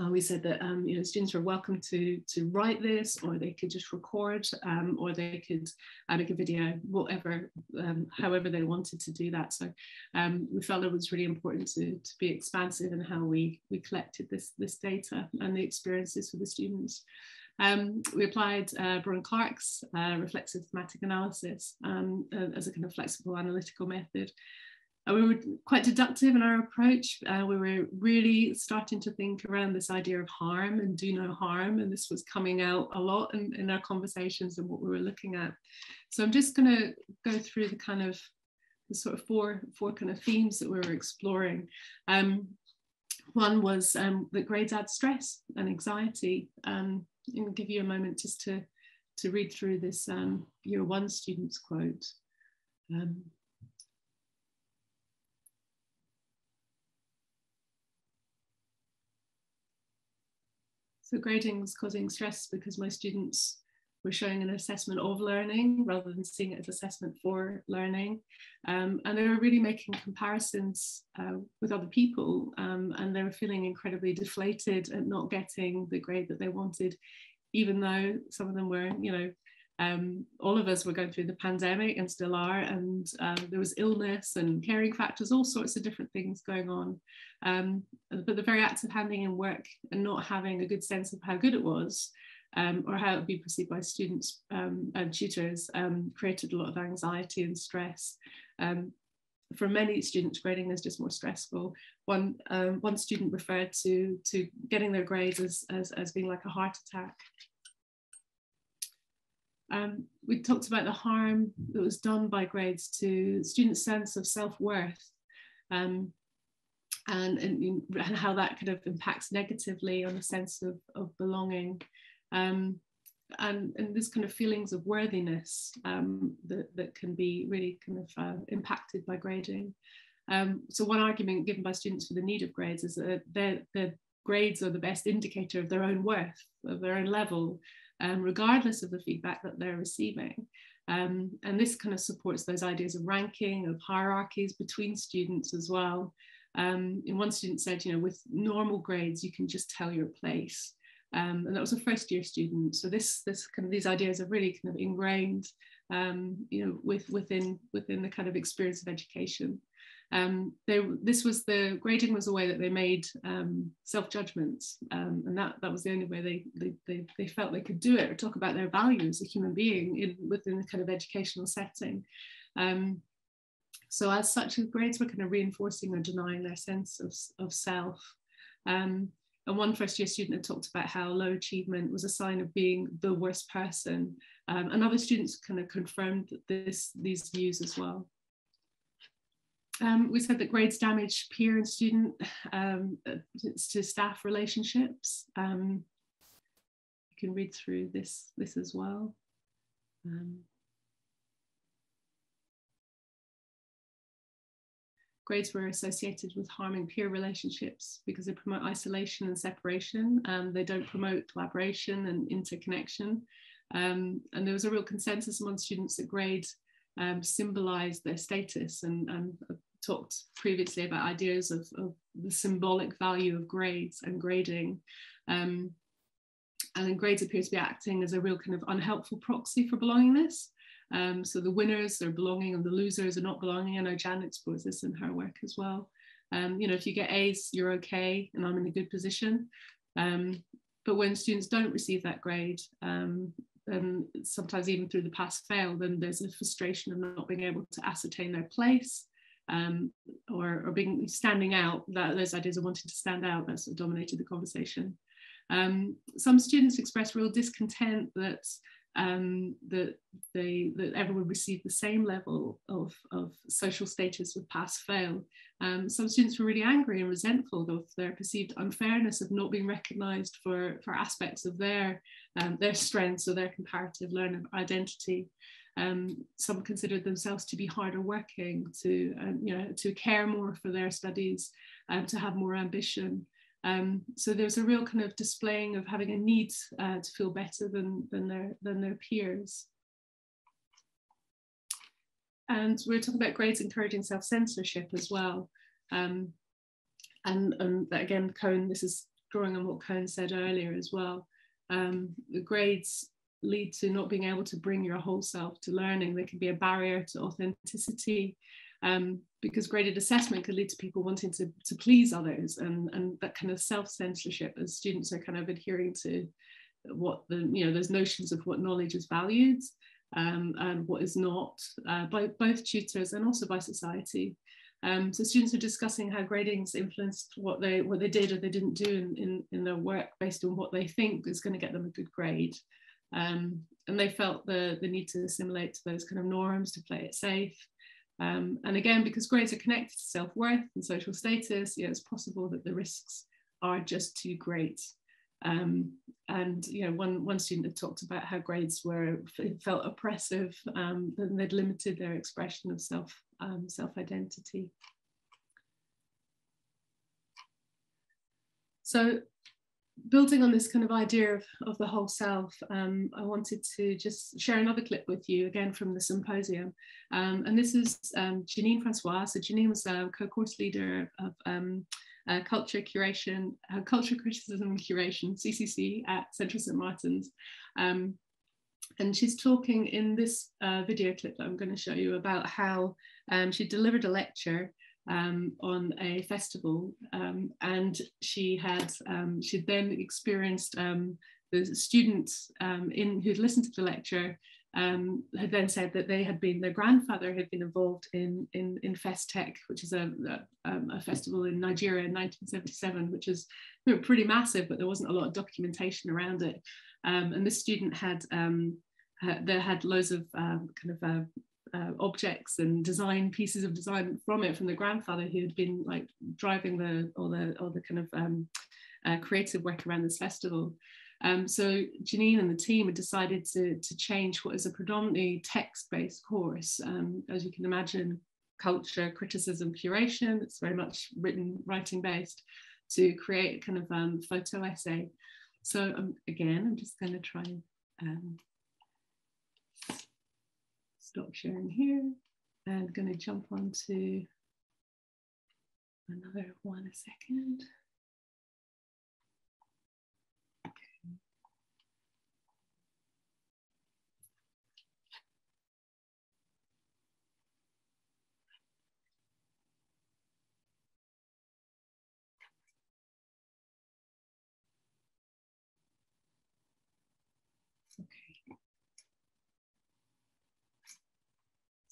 Uh, we said that um, you know students were welcome to to write this, or they could just record, um, or they could make a video, whatever, um, however they wanted to do that. So um, we felt it was really important to, to be expansive in how we we collected this this data and the experiences for the students. Um, we applied uh, Braun Clarke's uh, reflexive thematic analysis um, as a kind of flexible analytical method. We were quite deductive in our approach. Uh, we were really starting to think around this idea of harm and do no harm. And this was coming out a lot in, in our conversations and what we were looking at. So I'm just going to go through the kind of the sort of four, four kind of themes that we were exploring. Um, one was um, that grades add stress and anxiety. Um, and give you a moment just to, to read through this um, year one student's quote. Um, So grading was causing stress because my students we're showing an assessment of learning rather than seeing it as assessment for learning. Um, and they were really making comparisons uh, with other people um, and they were feeling incredibly deflated at not getting the grade that they wanted, even though some of them were, you know, um, all of us were going through the pandemic and still are, and uh, there was illness and caring factors, all sorts of different things going on. Um, but the very act of handing in work and not having a good sense of how good it was, um, or how it would be perceived by students um, and tutors, um, created a lot of anxiety and stress. Um, for many students, grading is just more stressful. One, one student referred to, to getting their grades as, as, as being like a heart attack. Um, we talked about the harm that was done by grades to students' sense of self-worth um, and, and, and, how that kind of impacts negatively on a sense of, of belonging. Um, and, and this kind of feelings of worthiness um, that, that can be really kind of uh, impacted by grading. Um, so one argument given by students for the need of grades is that their, their grades are the best indicator of their own worth, of their own level, um, regardless of the feedback that they're receiving. Um, and this kind of supports those ideas of ranking, of hierarchies between students as well. Um, and one student said, you know, with normal grades, you can just tell your place. Um, and that was a first year student. So this, this kind of these ideas are really kind of ingrained, um, you know, with, within, within the kind of experience of education. Um, they, this was the grading was a way that they made um, self judgments, um, and that that was the only way they, they, they they felt they could do it or talk about their value as a human being in, within the kind of educational setting. Um, so as such, the grades were kind of reinforcing or denying their sense of, of self. Um, and one first year student had talked about how low achievement was a sign of being the worst person. Um, and other students kind of confirmed this, these views as well. Um, we said that grades damage peer and student um, to staff relationships. Um, you can read through this, this as well. Um, grades were associated with harming peer relationships because they promote isolation and separation. and they don't promote collaboration and interconnection. Um, and there was a real consensus among students that grade um, symbolize their status and, and talked previously about ideas of, of, the symbolic value of grades and grading. Um, and grades appear to be acting as a real kind of unhelpful proxy for belongingness. Um, so the winners are belonging and the losers are not belonging. I know Jan explores this in her work as well. Um, you know, if you get A's, you're okay, and I'm in a good position. Um, but when students don't receive that grade, um, and sometimes even through the pass fail, then there's a frustration of not being able to ascertain their place um, or, or being standing out, that those ideas of wanting to stand out, that sort of dominated the conversation. Um, some students express real discontent that um, that they that everyone received the same level of, of social status with pass fail. Um, some students were really angry and resentful of their perceived unfairness of not being recognised for, for aspects of their um, their strengths or their comparative learner identity. Um, some considered themselves to be harder working, to um, you know to care more for their studies, um, to have more ambition. Um, so there's a real kind of displaying of having a need uh, to feel better than than their than their peers. And we're talking about grades encouraging self-censorship as well. Um, and, and again, Kohn, this is drawing on what Kohn said earlier as well. Um, the grades lead to not being able to bring your whole self to learning. They can be a barrier to authenticity um, because graded assessment could lead to people wanting to, to please others and, and that kind of self-censorship as students are kind of adhering to what the, you know, those notions of what knowledge is valued um, and what is not uh, by both tutors and also by society. Um, so students are discussing how gradings influenced what they what they did or they didn't do in, in, in their work based on what they think is going to get them a good grade. Um, and they felt the, the need to assimilate to those kind of norms to play it safe. Um, and again, because grades are connected to self-worth and social status, you know, it's possible that the risks are just too great. Um, and you know, one, one student had talked about how grades were felt oppressive um, and they'd limited their expression of self um, self-identity. So building on this kind of idea of, of the whole self, um, I wanted to just share another clip with you again from the symposium. Um, and this is um, Janine Francois. So Janine was a co-course leader of uh, culture curation, uh, culture criticism and curation, CCC at Central St. Martin's. Um, and she's talking in this uh, video clip that I'm going to show you about how um, she delivered a lecture um, on a festival, um, and she had um, she then experienced um, the students um, in who'd listened to the lecture um, had then said that they had been their grandfather had been involved in in, in Festac, which is a, a, a festival in Nigeria in 1977, which is pretty massive, but there wasn't a lot of documentation around it. and this student had had, they had loads of kind of uh, uh, objects and design pieces of design from it from the grandfather who had been like driving the all the all the kind of um, uh, creative work around this festival. Um, so Janine and the team had decided to, to change what is a predominantly text-based course. Um, as you can imagine, culture, criticism, curation, it's very much written, writing-based, to create a kind of um, photo essay. So um, again, I'm just going to try and um, stop sharing here and going to jump on to another one a second.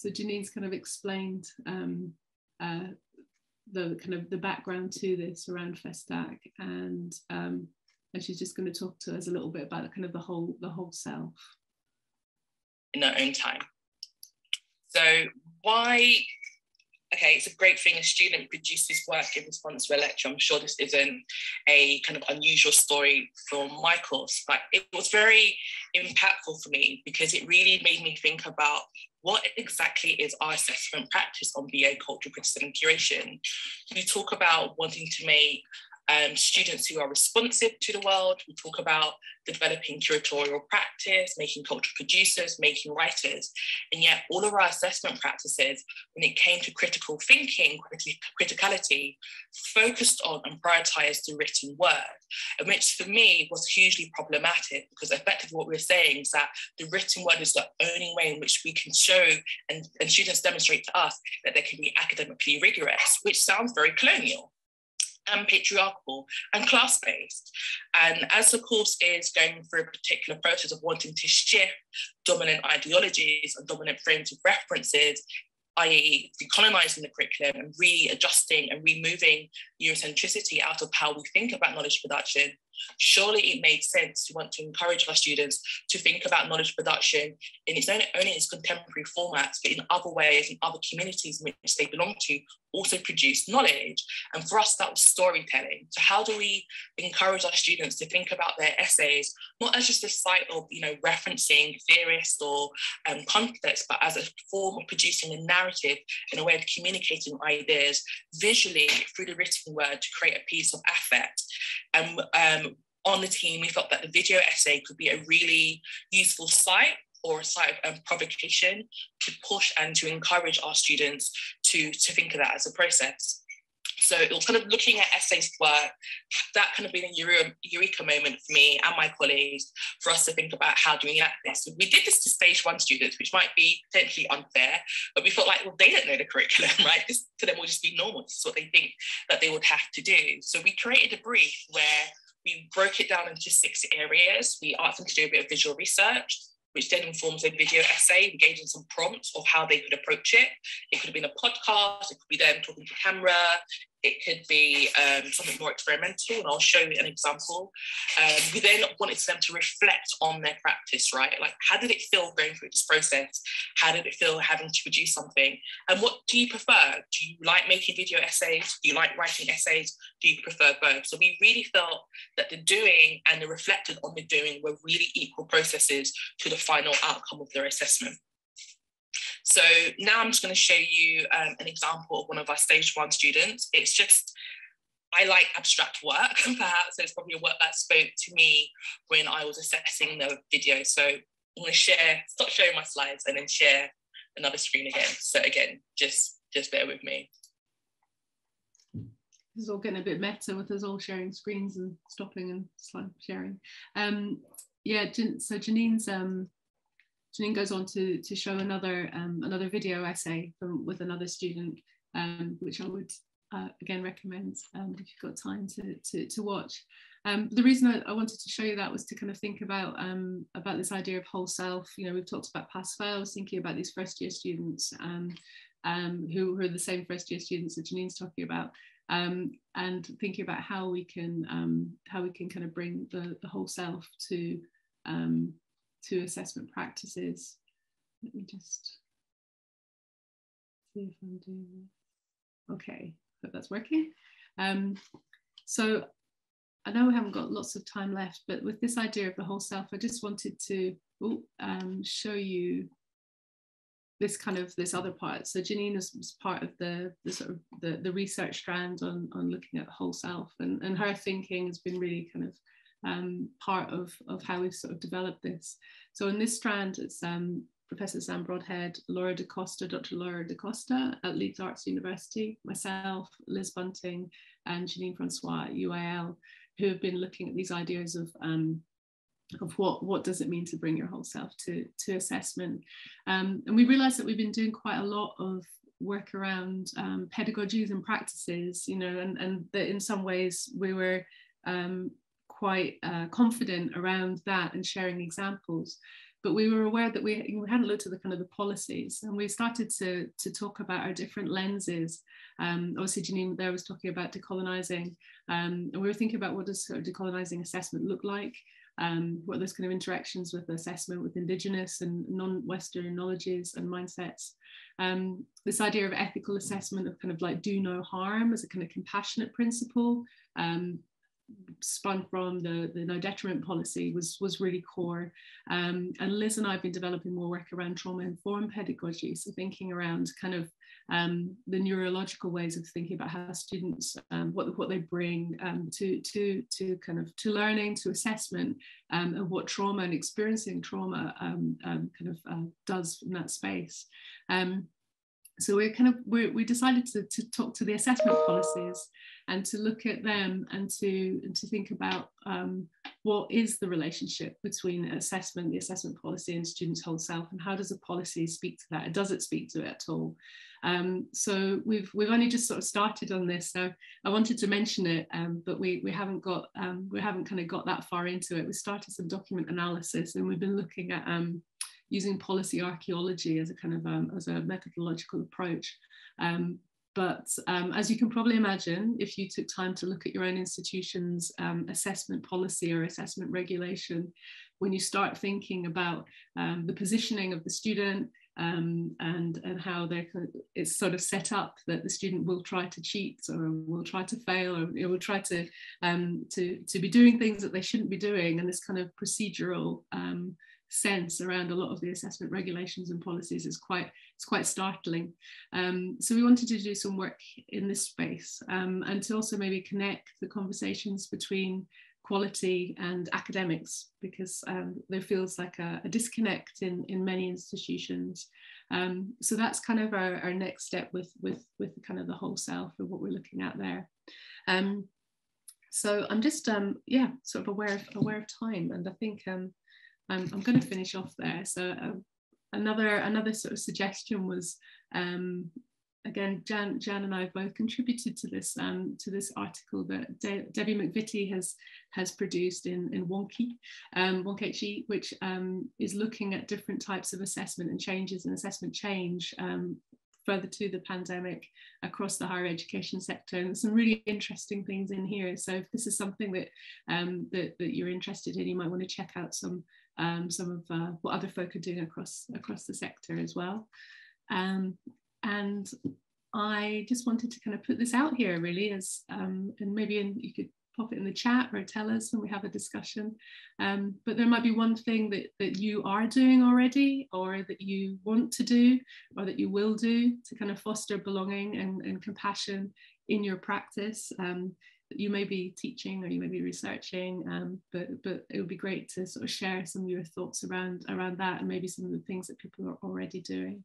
So Janine's kind of explained um, uh, the kind of the background to this around Festac, and um, and she's just going to talk to us a little bit about kind of the whole the whole self in their own time. So why? Okay, it's a great thing a student produces work in response to a lecture. I'm sure this isn't a kind of unusual story from my course, but it was very impactful for me because it really made me think about what exactly is our assessment practice on BA cultural criticism and curation? You talk about wanting to make um, students who are responsive to the world. We talk about developing curatorial practice, making cultural producers, making writers. And yet, all of our assessment practices, when it came to critical thinking, criti- criticality, focused on and prioritized the written word, and which for me was hugely problematic because effectively what we're saying is that the written word is the only way in which we can show and, and students demonstrate to us that they can be academically rigorous, which sounds very colonial and patriarchal and class based. And as the course is going through a particular process of wanting to shift dominant ideologies and dominant frames of references, i.e., decolonizing the curriculum and readjusting and removing Eurocentricity out of how we think about knowledge production, surely it made sense to want to encourage our students to think about knowledge production in its own only its contemporary formats, but in other ways, in other communities in which they belong to, also produce knowledge. And for us, that was storytelling. So how do we encourage our students to think about their essays, not as just a site of, you know, referencing theorists or um, concepts, but as a form of producing a narrative in a way of communicating ideas visually through the written word to create a piece of affect. And um, on the team, we felt that the video essay could be a really useful site or a site of um, provocation to push and to encourage our students to, to think of that as a process. So it was kind of looking at essays work, that kind of been a eureka moment for me and my colleagues for us to think about how do we act this. We did this to stage one students, which might be potentially unfair, but we felt like, well, they don't know the curriculum, <laughs> right? This to them will just be normal. This is what they think that they would have to do. So we created a brief where we broke it down into six areas. We asked them to do a bit of visual research which then informs a video essay, engaging some prompts of how they could approach it. It could have been a podcast, it could be them talking to camera, it could be um, something more experimental, and I'll show you an example. Um, we then wanted them to reflect on their practice, right? Like, how did it feel going through this process? How did it feel having to produce something? And what do you prefer? Do you like making video essays? Do you like writing essays? Do you prefer both? So we really felt that the doing and the reflected on the doing were really equal processes to the final outcome of their assessment. So now I'm just going to show you um, an example of one of our stage one students. It's just I like abstract work, <laughs> perhaps. So it's probably a work that spoke to me when I was assessing the video. So I'm going to share, stop sharing my slides and then share another screen again. So again, just just bear with me. This is all getting a bit meta with us all sharing screens and stopping and sharing. Um, yeah, so Janine's um, Janine goes on to to show another um, another video essay from with another student, um, which I would uh, again recommend um, if you've got time to to, to watch. Um, the reason I, I, wanted to show you that was to kind of think about um, about this idea of whole self. You know, we've talked about pass fail. Thinking about these first year students um, um, who, who, are the same first year students that Janine's talking about, um, and thinking about how we can how we can kind of bring the, the whole self to to assessment practices. Let me just see if I'm doing this. Okay, hope that's working. Um, so I know we haven't got lots of time left, but with this idea of the whole self, I just wanted to um, show you this kind of this other part. So Janine was, was part of the, the sort of the, the research strand on, on looking at the whole self and, and her thinking has been really kind of um, part of, of how we've sort of developed this. So in this strand, it's um, Professor Sam Broadhead, Laura Da Costa, Dr. Laura Da Costa at Leeds Arts University, myself, Liz Bunting, and Janine Francois at UAL, who have been looking at these ideas of um, of what what does it mean to bring your whole self to to assessment um, and we realized that we've been doing quite a lot of work around um, pedagogies and practices you know and and that in some ways we were um, quite uh, confident around that and sharing examples but we were aware that we, we hadn't looked at the kind of the policies and we started to, to talk about our different lenses. Um, obviously, Janine there was talking about decolonizing um, and we were thinking about what does sort of decolonizing assessment look like? Um, what those kind of interactions with assessment with indigenous and non-Western knowledges and mindsets. Um, this idea of ethical assessment of kind of like do no harm as a kind of compassionate principle um, spun from the, the no detriment policy was, was really core. Um, and Liz and I have been developing more work around trauma-informed pedagogy, so thinking around kind of um, the neurological ways of thinking about how students, um, what, what they bring um, to, to, to kind of to learning, to assessment, um, and what trauma and experiencing trauma um, kind of uh, does in that space so we kind of we, we decided to, to talk to the assessment policies and to look at them and to and to think about um, what is the relationship between assessment the assessment policy and students whole self and how does a policy speak to that? Does it speak to it at all? Um, so we've we've only just sort of started on this so I wanted to mention it um, but we we haven't got um, we haven't kind of got that far into it. We started some document analysis and we've been looking at um, using policy archaeology as a kind of um, as a methodological approach. Um, but um, as you can probably imagine, if you took time to look at your own institution's um, assessment policy or assessment regulation, when you start thinking about um, the positioning of the student, um, and and how they it's sort of set up that the student will try to cheat or will try to fail or will try to um, to to be doing things that they shouldn't be doing and this kind of procedural um, sense around a lot of the assessment regulations and policies is quite it's quite startling. Um, so we wanted to do some work in this space um, and to also maybe connect the conversations between quality and academics because um, there feels like a, a, disconnect in, in many institutions. Um, so that's kind of our, our next step with, with, with kind of the whole self and what we're looking at there. Um, so I'm just, um, yeah, sort of aware of, aware of time. And I think um, I'm, I'm going to finish off there. So uh, another another sort of suggestion was um, again Jan, Jan and I have both contributed to this um, to this article that De Debbie McVitty has has produced in in Wonkhe um, Wonkechi, which um, is looking at different types of assessment and changes in assessment change um, further to the pandemic across the higher education sector. And some really interesting things in here. So if this is something that, um, that, that you're interested in, you might want to check out some um, some of uh, what other folk are doing across across the sector as well. Um, and I just wanted to kind of put this out here really as, um, and maybe in, you could pop it in the chat or tell us when we have a discussion. Um, but there might be one thing that, that you are doing already or that you want to do or that you will do to kind of foster belonging and, and compassion in your practice. Um, you may be teaching or you may be researching, um, but but it would be great to sort of share some of your thoughts around around that and maybe some of the things that people are already doing.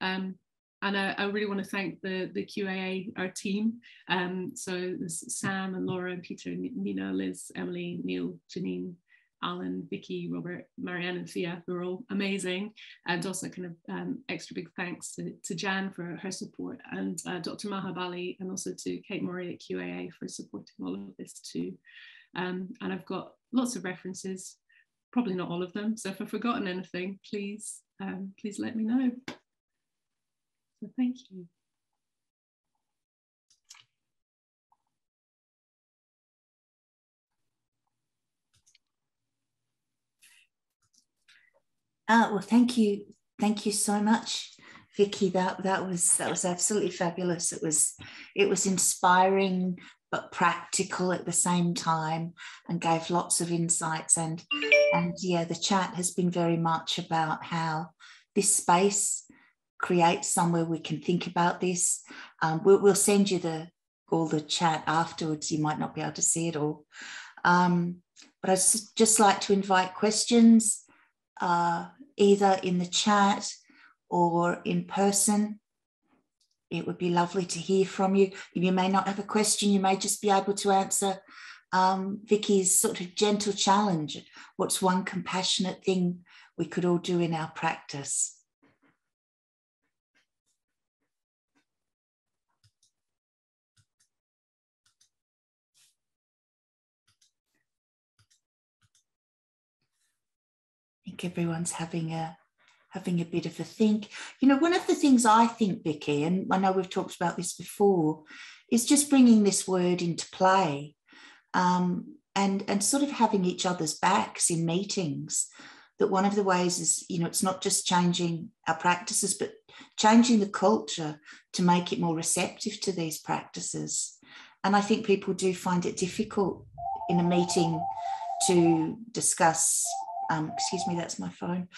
Um, and I, I, really want to thank the, the QAA, our team. Um, so Sam and Laura and Peter, and Nina, Liz, Emily, Neil, Janine, Alan, Vicky, Robert, Marianne, and Thea, who are all amazing. And also kind of um, extra big thanks to, to Jan for her support and uh, Dr. Maha Bali and also to Kate Murray at QAA for supporting all of this too. Um, and I've got lots of references, probably not all of them. So if I've forgotten anything, please, um, please let me know. So thank you. Uh, well, thank you, thank you so much, Vikki. That that was that was absolutely fabulous. It was it was inspiring but practical at the same time, and gave lots of insights. And and yeah, the chat has been very much about how this space creates somewhere we can think about this. Um, we'll, we'll send you the all the chat afterwards. You might not be able to see it all. Um, but I'd just like to invite questions uh, either in the chat or in person. It would be lovely to hear from you. You may not have a question, you may just be able to answer um, Vikki's sort of gentle challenge. What's one compassionate thing we could all do in our practice? Think everyone's having a having a bit of a think. You know, one of the things I think, Vikki, and I know we've talked about this before, is just bringing this word into play um, and, and sort of having each other's backs in meetings. That one of the ways is, you know, it's not just changing our practices, but changing the culture to make it more receptive to these practices. And I think people do find it difficult in a meeting to discuss um, excuse me, that's my phone.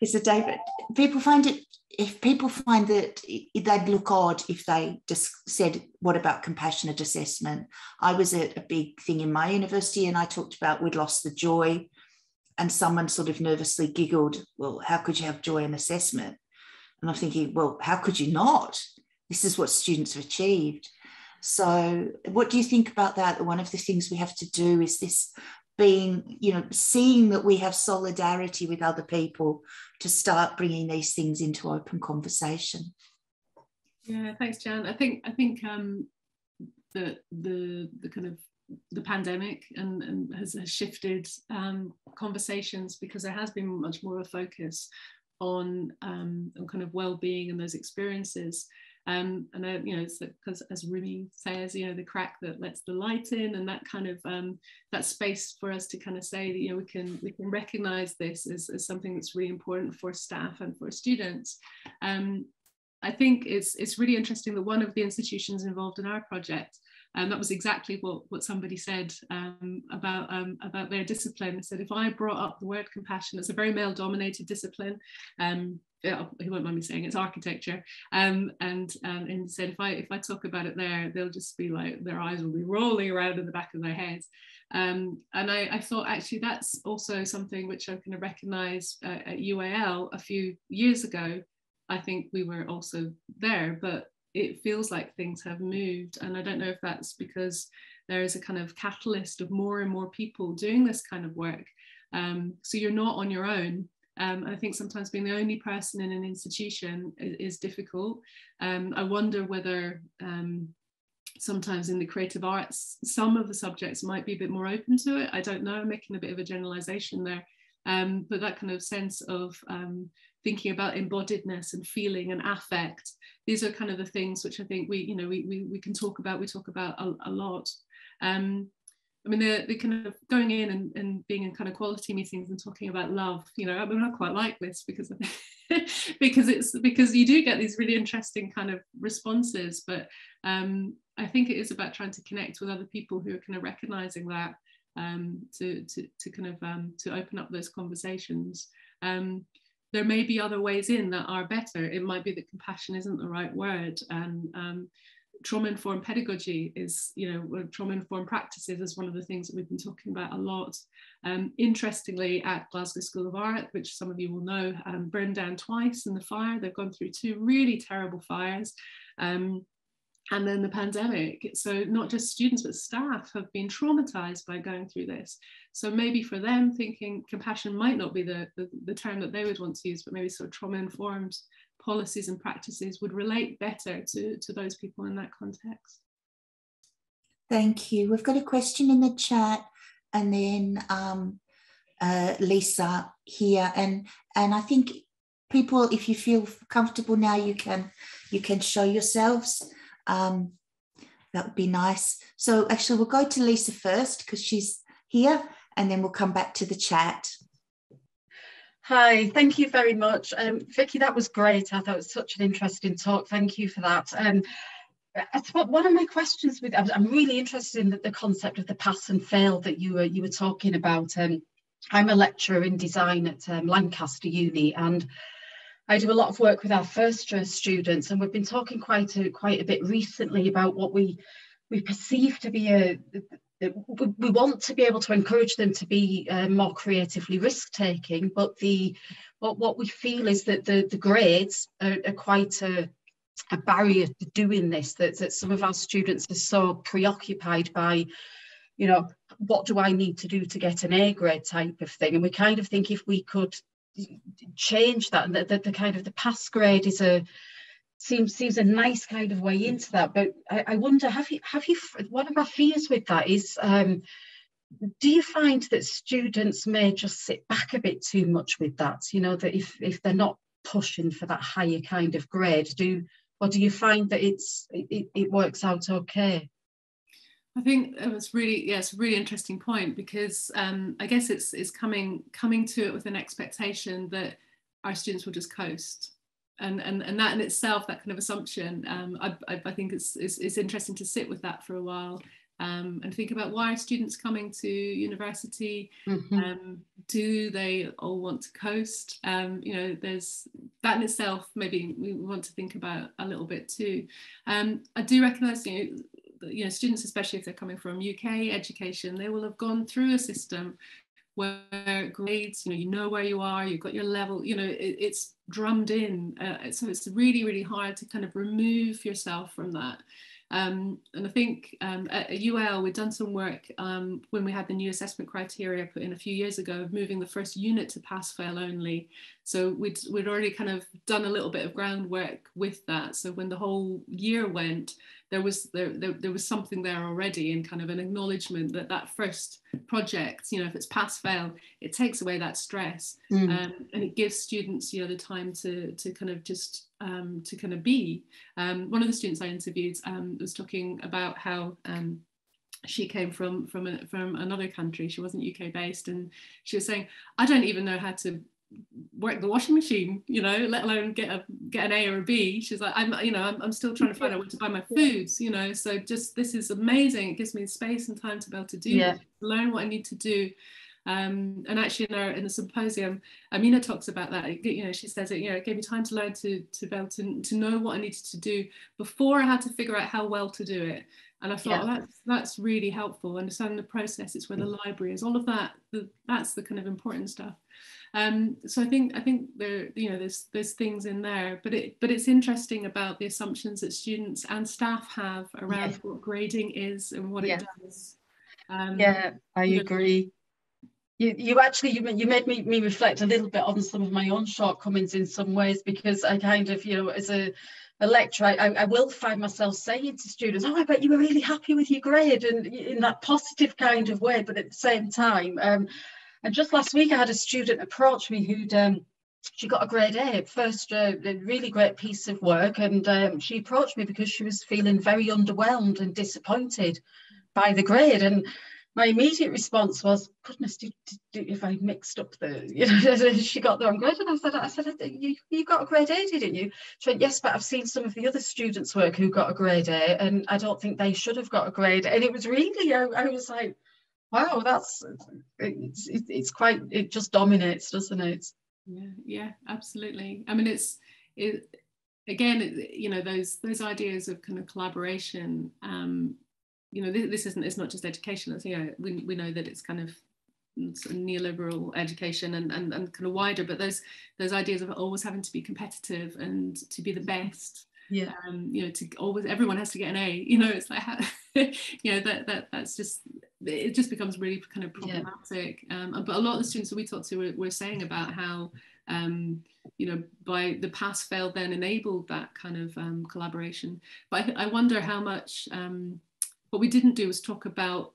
It's a David. People find it, if people find that they'd look odd if they just said, What about compassionate assessment? I was at a big thing in my university and I talked about we'd lost the joy, and someone sort of nervously giggled, Well, how could you have joy in assessment? And I'm thinking, Well, how could you not? This is what students have achieved. So, what do you think about that? One of the things we have to do is this being, you know, seeing that we have solidarity with other people to start bringing these things into open conversation. Yeah, thanks, Jan. I think I think um, the the the kind of the pandemic and, and has, has shifted um, conversations because there has been much more of a focus on um, on kind of well-being and those experiences. Um, and uh, you know, because as Rumi says, you know, the crack that lets the light in, and that kind of um, that space for us to kind of say that you know we can we can recognise this as, as something that's really important for staff and for students. Um, I think it's it's really interesting that one of the institutions involved in our project and that was exactly what, what somebody said um, about, um, about their discipline. They said, if I brought up the word compassion, it's a very male dominated discipline. He won't mind me saying it's architecture. Um, and um, and he said if I if I talk about it there, they'll just be like their eyes will be rolling around in the back of their heads. Um, and I, I thought actually that's also something which I kind of recognised uh, at UAL a few years ago. I think we were also there, but it feels like things have moved. And I don't know if that's because there is a kind of catalyst of more and more people doing this kind of work. Um, so you're not on your own. Um, I think sometimes being the only person in an institution is, is difficult. Um, I wonder whether um, sometimes in the creative arts, some of the subjects might be a bit more open to it. I don't know, I'm making a bit of a generalization there. Um, but that kind of sense of um, thinking about embodiedness and feeling and affect, these are kind of the things which I think we, you know, we, we, we can talk about, we talk about a, a lot. Um, I mean, they're, they're kind of going in and, and being in kind of quality meetings and talking about love. You know, I mean, I quite like this because <laughs> because it's because you do get these really interesting kind of responses. But um, I think it is about trying to connect with other people who are kind of recognizing that um, to, to, to kind of um, to open up those conversations. Um, there may be other ways in that are better. It might be that compassion isn't the right word, and um, trauma informed pedagogy is, you know, trauma informed practices is one of the things that we've been talking about a lot. Um, interestingly, at Glasgow School of Art, which some of you will know, um, burned down twice in the fire. They've gone through two really terrible fires. Um, and then the pandemic. So not just students, but staff have been traumatized by going through this. So maybe for them, thinking compassion might not be the, the, the term that they would want to use, but maybe sort of trauma-informed policies and practices would relate better to, to those people in that context. Thank you. We've got a question in the chat and then um, uh, Lisa here. And, and I think people, if you feel comfortable now, you can, you can show yourselves. Um, that would be nice. So actually we'll go to Lisa first because she's here and then we'll come back to the chat. Hi, thank you very much. Um, Vikki, that was great. I thought it was such an interesting talk. Thank you for that. Um, one of my questions with I'm really interested in the, the, concept of the pass and fail that you were you were talking about. Um, I'm a lecturer in design at um, Lancaster Uni, and I do a lot of work with our first year students, and we've been talking quite a quite a bit recently about what we we perceive to be a we want to be able to encourage them to be uh, more creatively risk taking, but the what, what we feel is that the, the grades are, are quite a, a barrier to doing this, that, that some of our students are so preoccupied by, you know, what do I need to do to get an A grade type of thing? And we kind of think if we could change that, that, that the kind of the pass grade is a seems seems a nice kind of way into that. But I, I wonder, have you have you? One of my fears with that is, um, do you find that students may just sit back a bit too much with that? You know, that if if they're not pushing for that higher kind of grade, do or do you find that it's it, it works out okay? I think it was really yes, yeah, really interesting point because um, I guess it's it's coming coming to it with an expectation that our students will just coast and and and that in itself that kind of assumption um, I, I, I, think it's, it's, it's interesting to sit with that for a while um, and think about why are students coming to university? Mm-hmm. um, do they all want to coast? Um, you know there's that in itself maybe we want to think about a little bit too. Um, I do recognize you know you know students especially if they're coming from UK education they will have gone through a system where grades, you know, you know where you are, you've got your level, you know, it, it's drummed in. Uh, so it's really, really hard to kind of remove yourself from that. Um, and I think um, at UAL, we've done some work um, when we had the new assessment criteria put in a few years ago of moving the first unit to pass fail only. So we'd, we'd already kind of done a little bit of groundwork with that. So when the whole year went, there was there, there, there was something there already and kind of an acknowledgement that that first project you know if it's pass fail it takes away that stress mm. um, and it gives students you know the time to to kind of just um, to kind of be um, one of the students i interviewed um, was talking about how um, she came from from a, from another country she wasn't uk based and she was saying i don't even know how to work the washing machine, you know, let alone get a get an A or a B. She's like, I'm, you know, I'm, I'm still trying to find out where to buy my foods, you know. So just this is amazing. It gives me space and time to be able to do yeah. learn what I need to do. Um, and actually in, our, in the symposium, Amina talks about that. You know, she says it, you know, it gave me time to learn to, to be able to, to know what I needed to do before I had to figure out how well to do it. And I thought yeah. oh, that's that's really helpful. Understanding the process, it's where the mm. library is. All of that, the, that's the kind of important stuff. Um, so I think I think there you know there's there's things in there, but it but it's interesting about the assumptions that students and staff have around yeah. what grading is and what yeah. it does. Um, yeah, I agree. You, you actually you, you made me, me reflect a little bit on some of my own shortcomings in some ways because I kind of you know as a a lecturer, I, I, will find myself saying to students, "Oh, I bet you were really happy with your grade," and in that positive kind of way. But at the same time, um, and just last week, I had a student approach me who'd um, she got a grade A, first uh, a really great piece of work, and um, she approached me because she was feeling very underwhelmed and disappointed by the grade. And my immediate response was, "Goodness, did, did, if I mixed up the, <laughs> you know, she got the wrong grade?" And I said, "I said you, you got a grade A, didn't you?" She went, "Yes, but I've seen some of the other students' work who got a grade A, and I don't think they should have got a grade." And it was really, I, I was like wow, that's it's, it's quite it just dominates, doesn't it? Yeah, yeah, absolutely. I mean, it's it again, you know, those those ideas of kind of collaboration. Um, you know, this, this isn't. It's not just education. It's, you know, we we know that it's kind of neoliberal education and, and, and kind of wider but those those ideas of always having to be competitive and to be the best yeah um, you know to always everyone has to get an a <laughs> you know it's like how, <laughs> you know that that that's just it just becomes really kind of problematic yeah. um, but a lot of the students that we talked to were, were saying about how um, you know by the pass fail then enabled that kind of um, collaboration but I, I wonder how much um, what we didn't do was talk about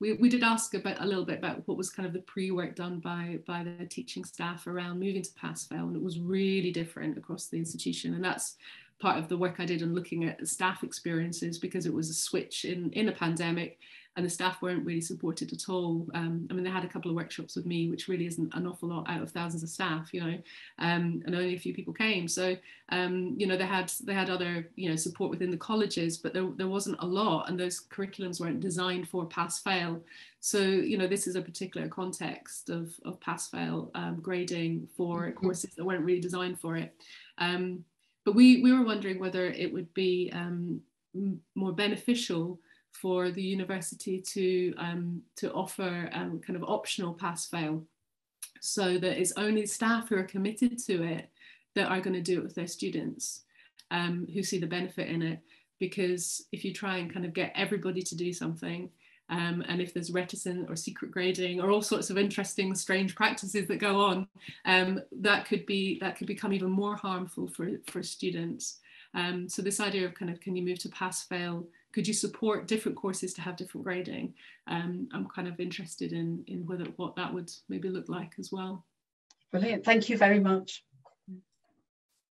we, we did ask about a little bit about what was kind of the pre-work done by by the teaching staff around moving to pass fail and it was really different across the institution. And that's part of the work I did on looking at staff experiences because it was a switch in in a pandemic and the staff weren't really supported at all. Um, I mean, they had a couple of workshops with me, which really isn't an awful lot out of thousands of staff, you know, um, and only a few people came. So, um, you know, they had they had other you know support within the colleges, but there, there wasn't a lot, and those curriculums weren't designed for pass fail. So, you know, this is a particular context of of pass fail um, grading for mm-hmm. courses that weren't really designed for it. Um, but we we were wondering whether it would be um, more beneficial for the university to um, to offer um, kind of optional pass fail. So that it's only staff who are committed to it that are going to do it with their students um, who see the benefit in it. Because if you try and kind of get everybody to do something um, and if there's reticent or secret grading or all sorts of interesting strange practices that go on um, that could be that could become even more harmful for for students. Um, so this idea of kind of can you move to pass fail could you support different courses to have different grading? Um, I'm kind of interested in, in whether what that would maybe look like as well. Brilliant, thank you very much.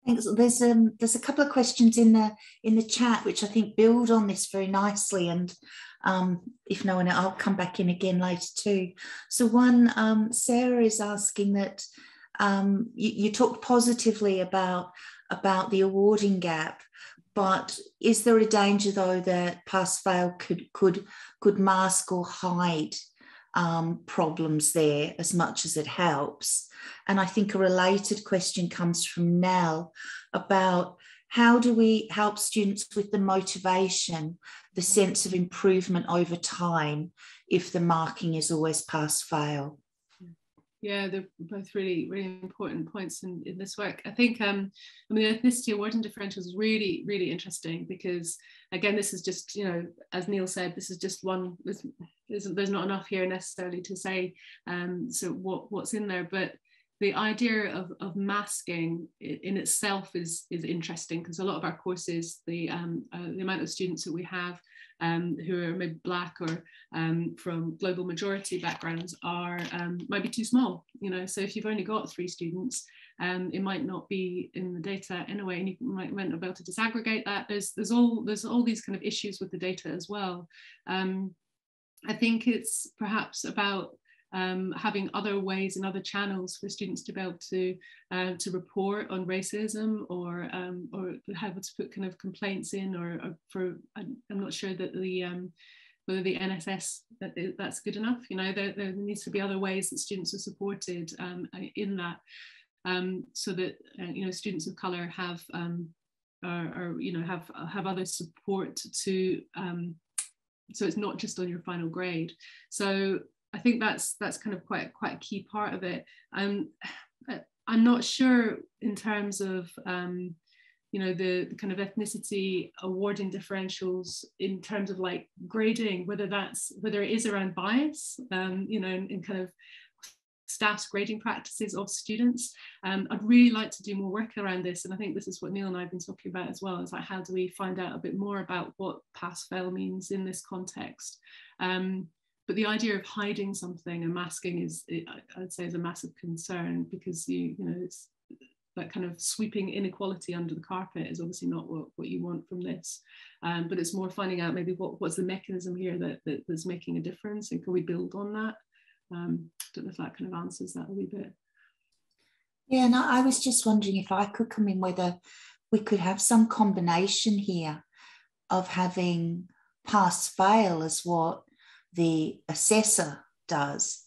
Thanks. There's um there's a couple of questions in the in the chat which I think build on this very nicely, and um, if no one, I'll come back in again later too. So one, um, Sarah is asking that um, you, you talked positively about about the awarding gap, but is there a danger though that pass fail could could could mask or hide um, problems there as much as it helps? And I think a related question comes from Nell about how do we help students with the motivation, the sense of improvement over time if the marking is always pass fail? Yeah, they're both really, really important points in, in this work. I think, um, I mean, the ethnicity awarding differentials is really, really interesting because, again, this is just, you know, as Neil said, this is just one, there's, there's not enough here necessarily to say, um, so what, what's in there, but the idea of, of masking in itself is, is interesting because a lot of our courses, the, um, uh, the amount of students that we have um, who are maybe black or um, from global majority backgrounds are um, might be too small. You know, so if you've only got three students, um, it might not be in the data anyway, and you might, might not be able to disaggregate that. There's there's all there's all these kind of issues with the data as well. Um, I think it's perhaps about um, having other ways and other channels for students to be able to uh, to report on racism or um, or have to put kind of complaints in or, or for I'm not sure that the um, whether the NSS that that's good enough you know there, there needs to be other ways that students are supported um, in that um, so that uh, you know students of color have um, or, or, you know have have other support to so it's not just on your final grade. So I think that's that's kind of quite quite a key part of it. And I'm not sure in terms of um, you know the, the, kind of ethnicity awarding differentials in terms of like grading, whether that's whether it is around bias, um, you know, in, in, kind of staff's grading practices of students. Um, I'd really like to do more work around this, and I think this is what Neil and I have been talking about as well. Is like how do we find out a bit more about what pass fail means in this context. Um, but the idea of hiding something and masking is, I'd say, is a massive concern because you, you know, it's that kind of sweeping inequality under the carpet is obviously not what, what you want from this. Um, but it's more finding out maybe what, what's the mechanism here that, that that's making a difference and can we build on that? Um, don't know if that kind of answers that a wee bit. Yeah, and I was just wondering if I could come in whether we could have some combination here of having pass fail as what the assessor does.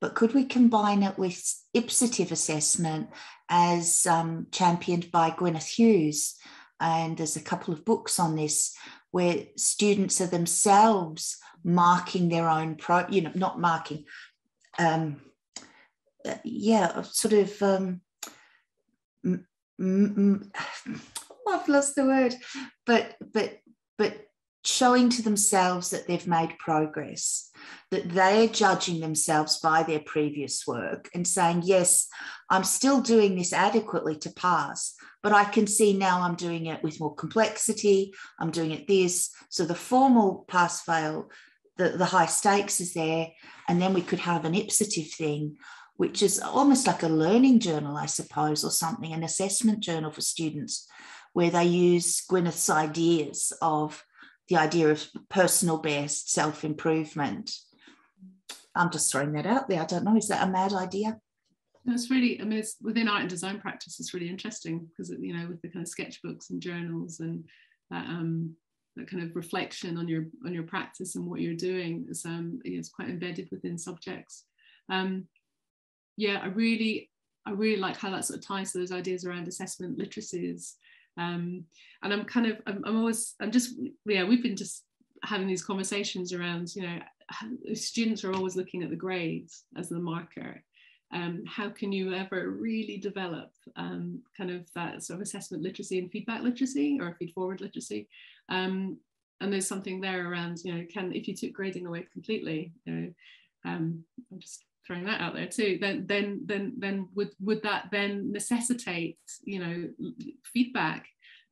But could we combine it with ipsative assessment as um, championed by Gwyneth Hughes and there's a couple of books on this where students are themselves marking their own pro, you know, not marking, um, uh, yeah, sort of. Um, m- m- <sighs> I've lost the word, but but but showing to themselves that they've made progress, that they are judging themselves by their previous work and saying, yes, I'm still doing this adequately to pass, but I can see now I'm doing it with more complexity. I'm doing it this. So the formal pass fail, the, the high stakes is there. And then we could have an ipsative thing, which is almost like a learning journal, I suppose, or something, an assessment journal for students, where they use Gwyneth's ideas of the idea of personal best, self improvement. I'm just throwing that out there. I don't know. Is that a mad idea? That's really, I mean, it's within art and design practice, it's really interesting because, you know, with the kind of sketchbooks and journals and that, um, that kind of reflection on your on your practice and what you're doing is um, quite embedded within subjects. Um, yeah, I really, I really like how that sort of ties to those ideas around assessment literacies. Um, and I'm kind of, I'm, I'm always, I'm just, yeah, we've been just having these conversations around, you know, students are always looking at the grades as the marker. Um, how can you ever really develop um, kind of that sort of assessment literacy and feedback literacy or feed forward literacy? Um, and there's something there around you know can if you took grading away completely you know um, i'm just throwing that out there too then then then then would would that then necessitate you know feedback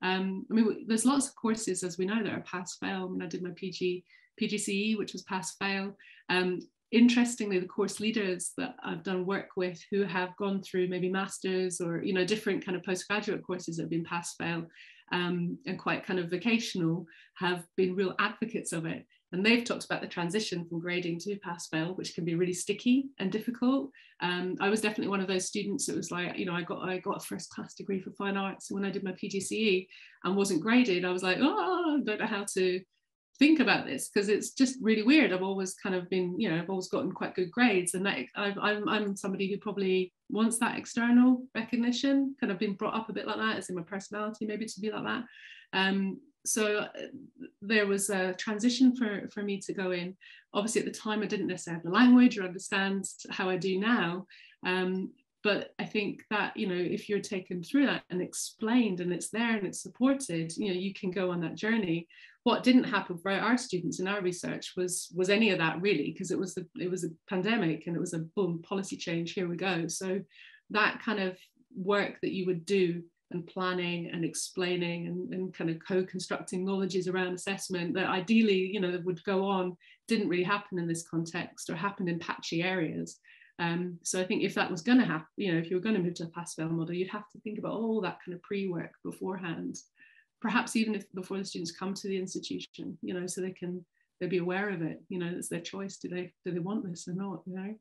um, I mean, there's lots of courses, as we know, that are pass fail. I mean, I did my PG PGCE, which was pass fail. Um, interestingly, the course leaders that I've done work with who have gone through maybe masters or you know different kind of postgraduate courses that have been pass fail um, and quite kind of vocational have been real advocates of it. And they've talked about the transition from grading to pass fail, which can be really sticky and difficult. Um, I was definitely one of those students that was like, you know, I got I got a first class degree for fine arts when I did my PGCE and wasn't graded. I was like, oh, I don't know how to think about this because it's just really weird. I've always kind of been, you know, I've always gotten quite good grades, and that i I'm I'm somebody who probably wants that external recognition. Kind of been brought up a bit like that, as in my personality, maybe to be like that. Um, so uh, there was a transition for for me to go in. Obviously, at the time, I didn't necessarily have the language or understand how I do now. Um, but I think that you know if you're taken through that and explained and it's there and it's supported, you know, you can go on that journey what didn't happen for our students in our research was was any of that really because it was a, it was a pandemic and it was a boom policy change here we go so that kind of work that you would do and planning and explaining and, and kind of co-constructing knowledges around assessment that ideally you know would go on didn't really happen in this context or happened in patchy areas um, so I think if that was going to happen, you know, if you were going to move to a pass-fail model, you'd have to think about all that kind of pre-work beforehand perhaps even if before the students come to the institution, you know, so they can they be aware of it. You know, it's their choice. Do they do they want this or not? You know.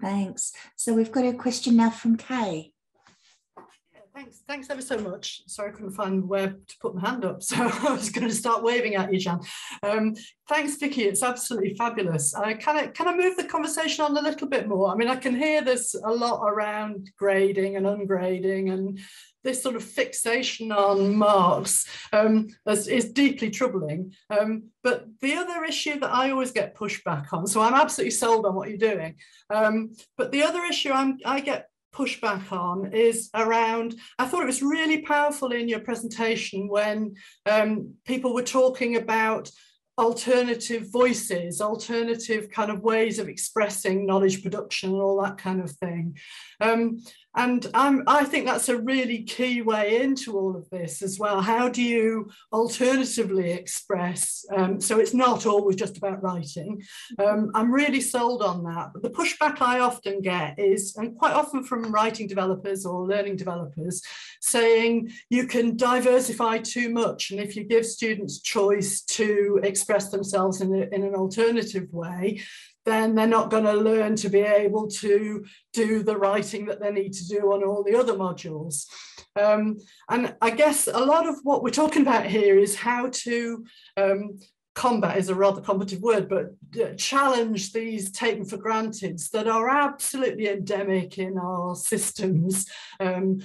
Thanks. So we've got a question now from Kay. Thanks, thanks ever so much. Sorry, I couldn't find where to put my hand up, <laughs> so I was going to start waving at you, Jan. Um, thanks, Vikki. It's absolutely fabulous. I can I can I move the conversation on a little bit more? I mean, I can hear there's a lot around grading and ungrading, and this sort of fixation on marks um, is, is, deeply troubling. Um, but the other issue that I always get pushback on, so I'm absolutely sold on what you're doing. Um, but the other issue I'm, I get pushback on is around, I thought it was really powerful in your presentation when um, people were talking about alternative voices, alternative kind of ways of expressing knowledge production and all that kind of thing. Um, and I'm, I think that's a really key way into all of this as well. How do you alternatively express? Um, so it's not always just about writing. Um, I'm really sold on that. But the pushback I often get is, and quite often from writing developers or learning developers, saying you can diversify too much. And if you give students choice to express themselves in, a, in an alternative way, then they're not going to learn to be able to do the writing that they need to do on all the other modules. Um, and I guess a lot of what we're talking about here is how to um, combat is a rather combative word, but uh, challenge these taken for granted that are absolutely endemic in our systems. Um,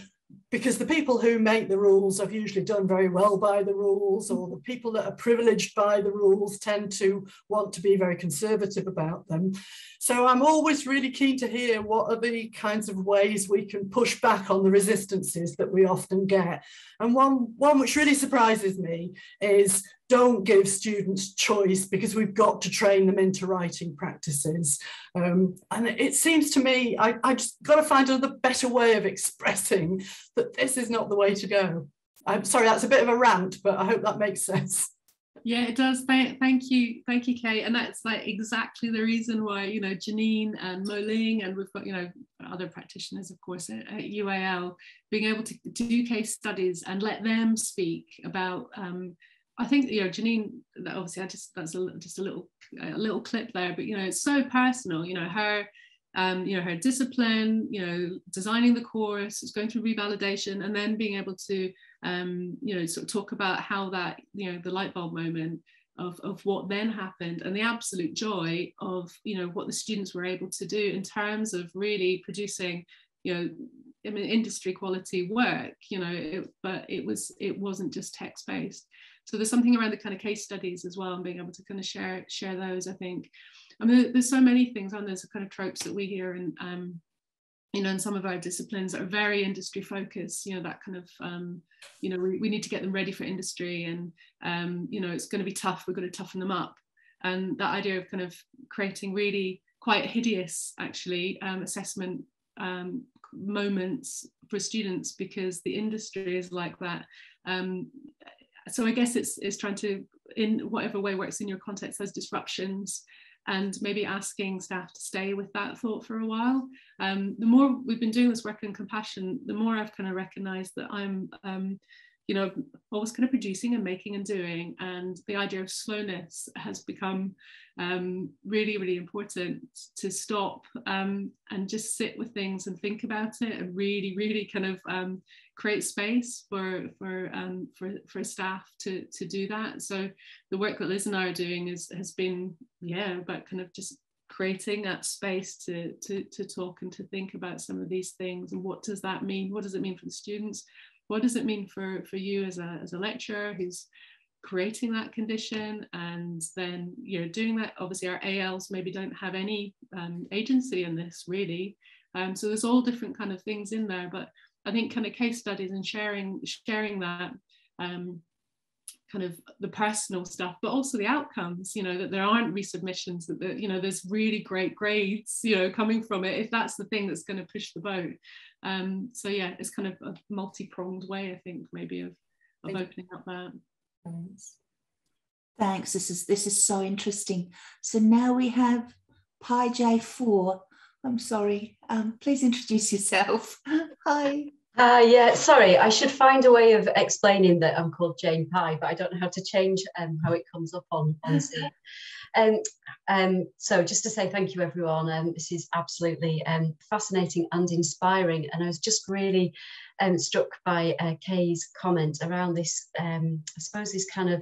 because the people who make the rules have usually done very well by the rules, or the people that are privileged by the rules tend to want to be very conservative about them. So I'm always really keen to hear what are the kinds of ways we can push back on the resistances that we often get. And one, one which really surprises me is don't give students choice because we've got to train them into writing practices. Um, and it seems to me, I, I just got to find another better way of <laughs> expressing that this is not the way to go. I'm sorry, that's a bit of a rant, but I hope that makes sense. Yeah, it does. Thank, you, thank you, Kate. And that's like exactly the reason why you know Janine and Mo Ling, and we've got you know other practitioners, of course, at, at UAL, being able to do case studies and let them speak about um, I think you know Janine. Obviously, I just that's a, just a little a little clip there, but you know it's so personal. You know her, um, you know her discipline. You know designing the course, it's going through revalidation, and then being able to um, you know sort of talk about how that you know the light bulb moment of of what then happened and the absolute joy of you know what the students were able to do in terms of really producing you know I mean, industry quality work, you know, it, but it was it wasn't just text based. So there's something around the kind of case studies as well and being able to kind of share share those. I think, I mean, there's so many things and there's kind of tropes that we hear and um, you know, in some of our disciplines that are very industry focused, you know, that kind of, um, you know, we, we need to get them ready for industry and, um, you know, it's going to be tough. We're going to toughen them up. And that idea of kind of creating really quite hideous, actually, um, assessment um, moments for students because the industry is like that. Um, so I guess it's, it's trying to, in whatever way works in your context, those disruptions and maybe asking staff to stay with that thought for a while. Um, the more we've been doing this work in compassion, the more I've kind of recognized that I'm um, you know, always kind of producing and making and doing. And the idea of slowness has become um, really, really important to stop um, and just sit with things and think about it and really, really kind of um, create space for for um, for for staff to to do that. So the work that Liz and I are doing is has been yeah about kind of just creating that space to, to, to talk and to think about some of these things and what does that mean? What does it mean for the students? What does it mean for, for you as a, as a lecturer who's creating that condition and then you know doing that? Obviously our ALs maybe don't have any um, agency in this really. Um, so there's all different kind of things in there but I think kind of case studies and sharing sharing that um, kind of the personal stuff but also the outcomes you know that there aren't resubmissions that, that you know there's really great grades you know coming from it if that's the thing that's going to push the boat um, so yeah, it's kind of a multi-pronged way, I think, maybe of, of opening up that. Thanks. Thanks. This is this is so interesting. So now we have Pi J4. I'm sorry. Um, please introduce yourself. <laughs> Hi. Uh, yeah, sorry, I should find a way of explaining that I'm called Jane Pye, but I don't know how to change um, how it comes up on, on <laughs> Zoom. Um, um, so just to say thank you everyone, um, this is absolutely um, fascinating and inspiring and I was just really um, struck by uh, Kay's comment around this, um, I suppose this kind of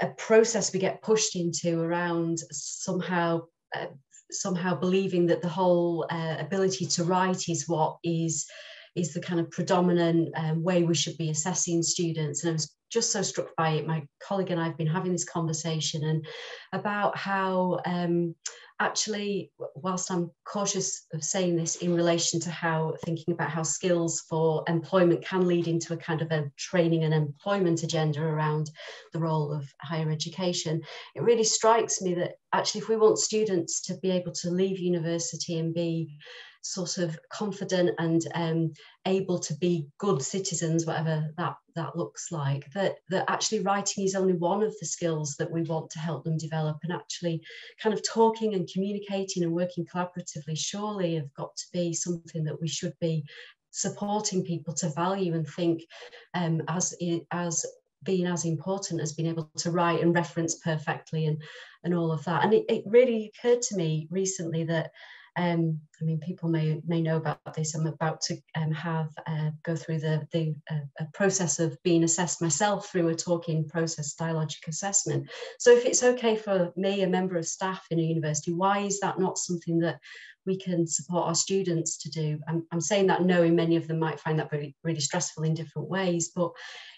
a process we get pushed into around somehow uh, somehow believing that the whole uh, ability to write is what is is the kind of predominant um, way we should be assessing students. And I was just so struck by it. My colleague and I have been having this conversation and about how um, actually, whilst I'm cautious of saying this in relation to how thinking about how skills for employment can lead into a kind of a training and employment agenda around the role of higher education, it really strikes me that actually, if we want students to be able to leave university and be sort of confident and um, able to be good citizens, whatever that, that looks like, that, that actually writing is only one of the skills that we want to help them develop and actually kind of talking and communicating and working collaboratively surely have got to be something that we should be supporting people to value and think um, as, as being as important as being able to write and reference perfectly and, and all of that. And it, it really occurred to me recently that um, I mean, people may may know about this. I'm about to um, have uh, go through the the uh, process of being assessed myself through a talking process dialogic assessment. So if it's okay for me, a member of staff in a university, why is that not something that we can support our students to do? I'm, I'm saying that knowing many of them might find that really, really stressful in different ways, but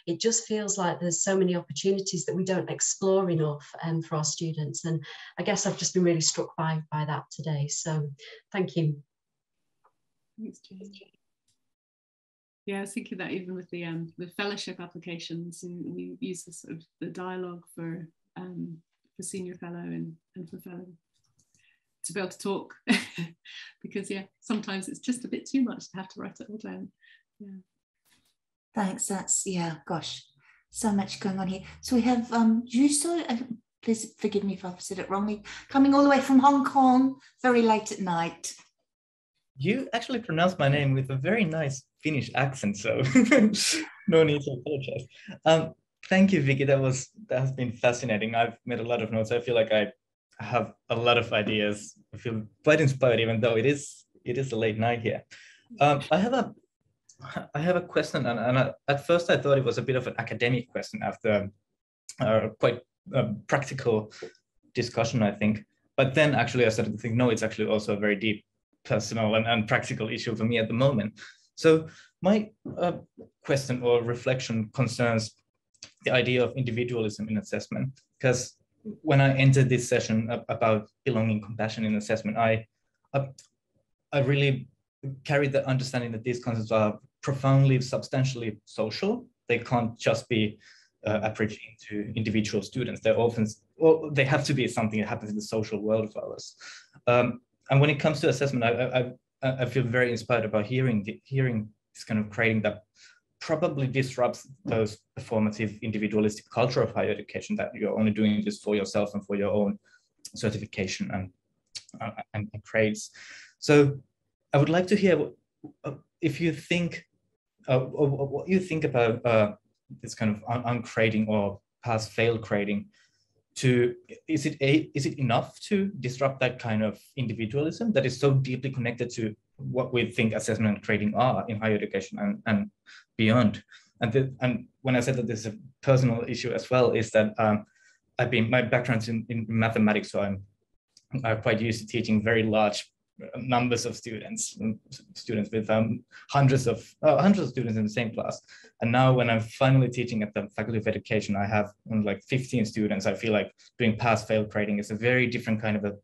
it just feels like there's so many opportunities that we don't explore enough um, for our students. And I guess I've just been really struck by, by that today. So thank you. Thanks, Jane. Yeah, I was thinking that even with the um, the fellowship applications, and we use the sort of the dialogue for um, for senior fellow and, and for fellow to be able to talk <laughs> because yeah, sometimes it's just a bit too much to have to write it all down. Yeah. Thanks. That's yeah. Gosh, so much going on here. So we have um Juuso. Uh, please forgive me if I've said it wrongly. Coming all the way from Hong Kong, very late at night. You actually pronounced my name with a very nice Finnish accent, so <laughs> no need to apologize. Um, thank you, Vikki. That was that has been fascinating. I've made a lot of notes. I feel like I have a lot of ideas. I feel quite inspired, even though it is it is a late night here. Um, I have a I have a question, and, and I, at first I thought it was a bit of an academic question after a quite a practical discussion, I think. But then actually I started to think, no, it's actually also a very deep personal and, and practical issue for me at the moment. So my uh, question or reflection concerns the idea of individualism in assessment, because when I entered this session about belonging, compassion in assessment, I, I, I really carried the understanding that these concepts are profoundly, substantially social. They can't just be uh, approaching to individual students. They're often, well, they have to be something that happens in the social world of ours. Um, and when it comes to assessment, I, I, I feel very inspired about hearing, hearing this kind of creating that probably disrupts those performative individualistic culture of higher education that you're only doing this for yourself and for your own certification and, uh, and, and grades. So I would like to hear uh, if you think uh, what you think about uh, this kind of ungrading or pass fail grading to is it a, is it enough to disrupt that kind of individualism that is so deeply connected to what we think assessment and grading are in higher education and, and beyond? And the, and when i said that this is a personal issue as well is that um, i've been my background's in, in mathematics so i'm i'm quite used to teaching very large numbers of students, students with um, hundreds of uh, hundreds of students in the same class. And now when I'm finally teaching at the Faculty of Education, I have like 15 students. I feel like doing pass-fail grading is a very different kind of a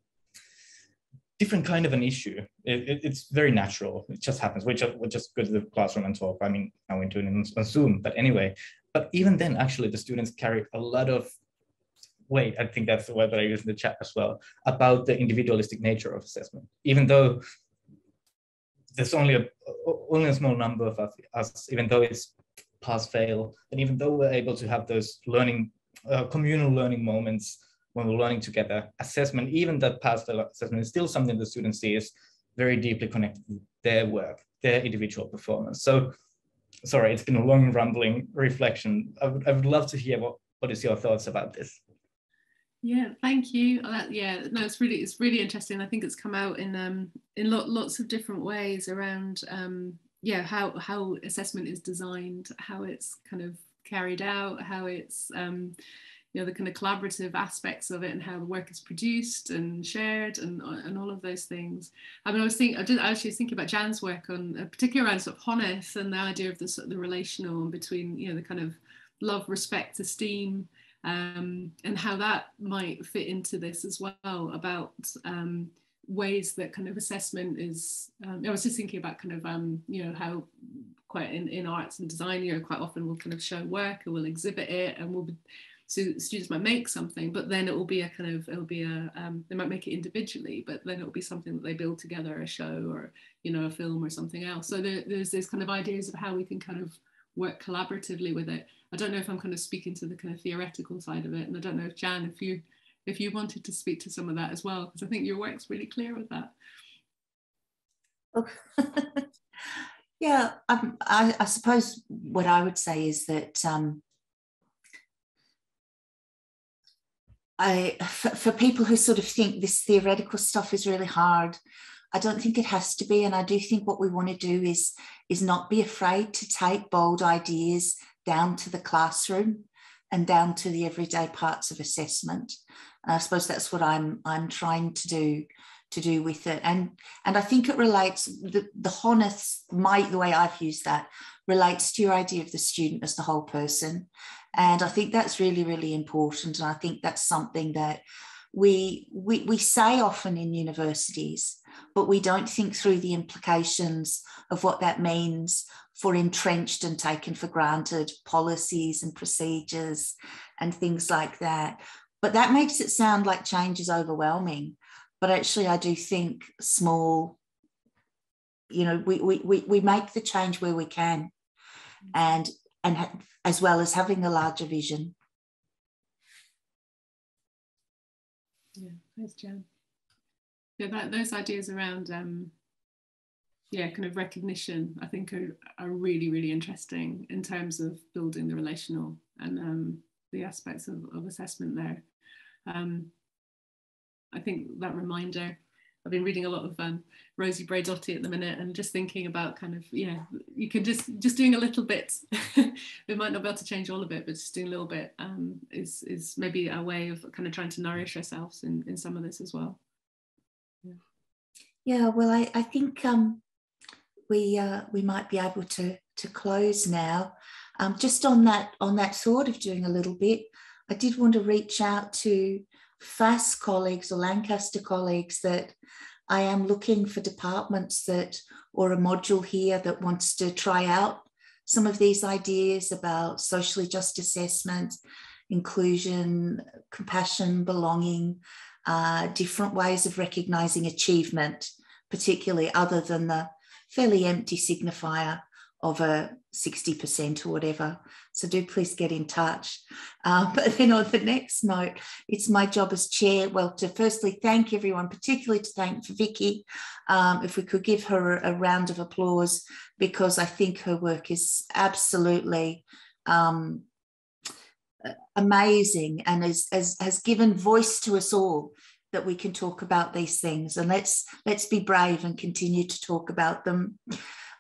different kind of an issue. It, it, it's very natural. It just happens. We just, we just go to the classroom and talk. I mean, went to it on Zoom, but anyway. But even then, actually, the students carry a lot of way, I think that's the word that I use in the chat as well, about the individualistic nature of assessment. Even though there's only a only a small number of us, even though it's pass fail, and even though we're able to have those learning, uh, communal learning moments when we're learning together, assessment, even that pass fail assessment is still something the students see is very deeply connected to their work, their individual performance. So sorry, it's been a long rambling reflection. I would, I would love to hear what, what is your thoughts about this? Yeah, thank you. Uh, yeah, no, it's really it's really interesting. I think it's come out in um in lo- lots of different ways around um yeah how how assessment is designed, how it's kind of carried out, how it's um you know the kind of collaborative aspects of it and how the work is produced and shared and and all of those things. I mean, I was thinking I did actually thinking about Jan's work on uh, particularly around sort of Honneth and the idea of the sort of the relational between you know the kind of love, respect, esteem um, and how that might fit into this as well about um, ways that kind of assessment is um, I was just thinking about kind of um, you know how quite in, in arts and design you know quite often we'll kind of show work and we'll exhibit it and we'll be, so students might make something but then it will be a kind of it'll be a um, they might make it individually but then it'll be something that they build together a show or you know a film or something else. So there, there's this kind of ideas of how we can kind of work collaboratively with it I don't know if I'm kind of speaking to the kind of theoretical side of it, and I don't know if Jan, if you if you wanted to speak to some of that as well, because I think your work's really clear with that. Oh. <laughs> yeah, um, I, I, suppose what I would say is that um, I, for, for, people who sort of think this theoretical stuff is really hard, I don't think it has to be. And I do think what we want to do is, is not be afraid to take bold ideas down to the classroom and down to the everyday parts of assessment. And I suppose that's what I'm I'm trying to do to do with it. And and I think it relates the, the Honneth, my the way I've used that relates to your idea of the student as the whole person. And I think that's really, really important. And I think that's something that we, we, we say often in universities, but we don't think through the implications of what that means for entrenched and taken for granted policies and procedures and things like that. But that makes it sound like change is overwhelming. But actually, I do think small, you know, we, we, we, we make the change where we can. And and as well as having a larger vision. Yeah, thanks, Jan. Yeah, that, those ideas around, um, yeah, kind of recognition, I think are, are really, really interesting in terms of building the relational and um, the aspects of, of assessment there. Um, I think that reminder I've been reading a lot of um, Rosi Braidotti at the minute and just thinking about kind of, yeah, you can just, just doing a little bit, <laughs> we might not be able to change all of it, but just doing a little bit um, is, is maybe a way of kind of trying to nourish ourselves in, in some of this as well. Yeah, yeah well, I, I think um, we, uh, we might be able to, to close now. Um, just on that, on that thought of doing a little bit, I did want to reach out to FASS colleagues or Lancaster colleagues that I am looking for departments that, or a module here that wants to try out some of these ideas about socially just assessment, inclusion, compassion, belonging, uh, different ways of recognizing achievement, particularly other than the fairly empty signifier of a 60% or whatever. So do please get in touch. Uh, <laughs> but then on the next note, it's my job as chair, well, to firstly thank everyone, particularly to thank Vikki, um, if we could give her a, round of applause, because I think her work is absolutely um, amazing and has, has, has given voice to us all that we can talk about these things and let's let's be brave and continue to talk about them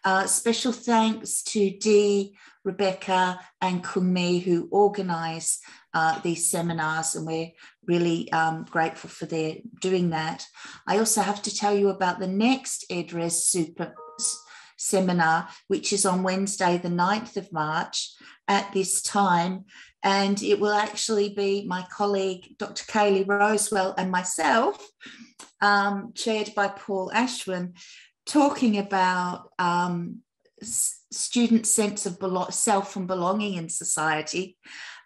uh, special thanks to Dee, Rebecca, and Kungmi who organise uh, these seminars, and we're really um, grateful for their doing that. I also have to tell you about the next EdRes Super seminar, which is on Wednesday, the 9th of March at this time. And it will actually be my colleague, Dr. Kaylee Rosewell, and myself, um, chaired by Paul Ashwin, talking about um, student sense of self and belonging in society,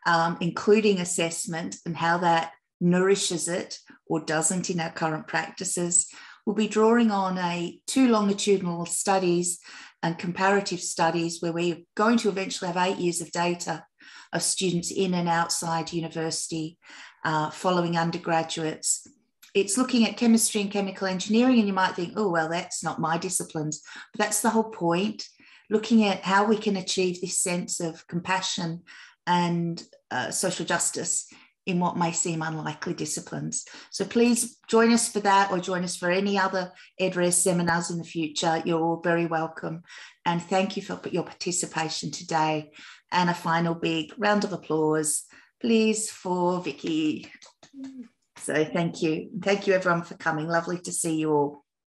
um, including assessment and how that nourishes it or doesn't in our current practices. We'll be drawing on a two longitudinal studies and comparative studies where we're going to eventually have eight years of data of students in and outside university uh, following undergraduates it's looking at chemistry and chemical engineering, and you might think, oh, well, that's not my disciplines. But that's the whole point looking at how we can achieve this sense of compassion and uh, social justice in what may seem unlikely disciplines. So please join us for that or join us for any other EdRes seminars in the future. You're all very welcome. And thank you for your participation today. And a final big round of applause, please, for Vikki. So thank you. Thank you everyone for coming. Lovely to see you all.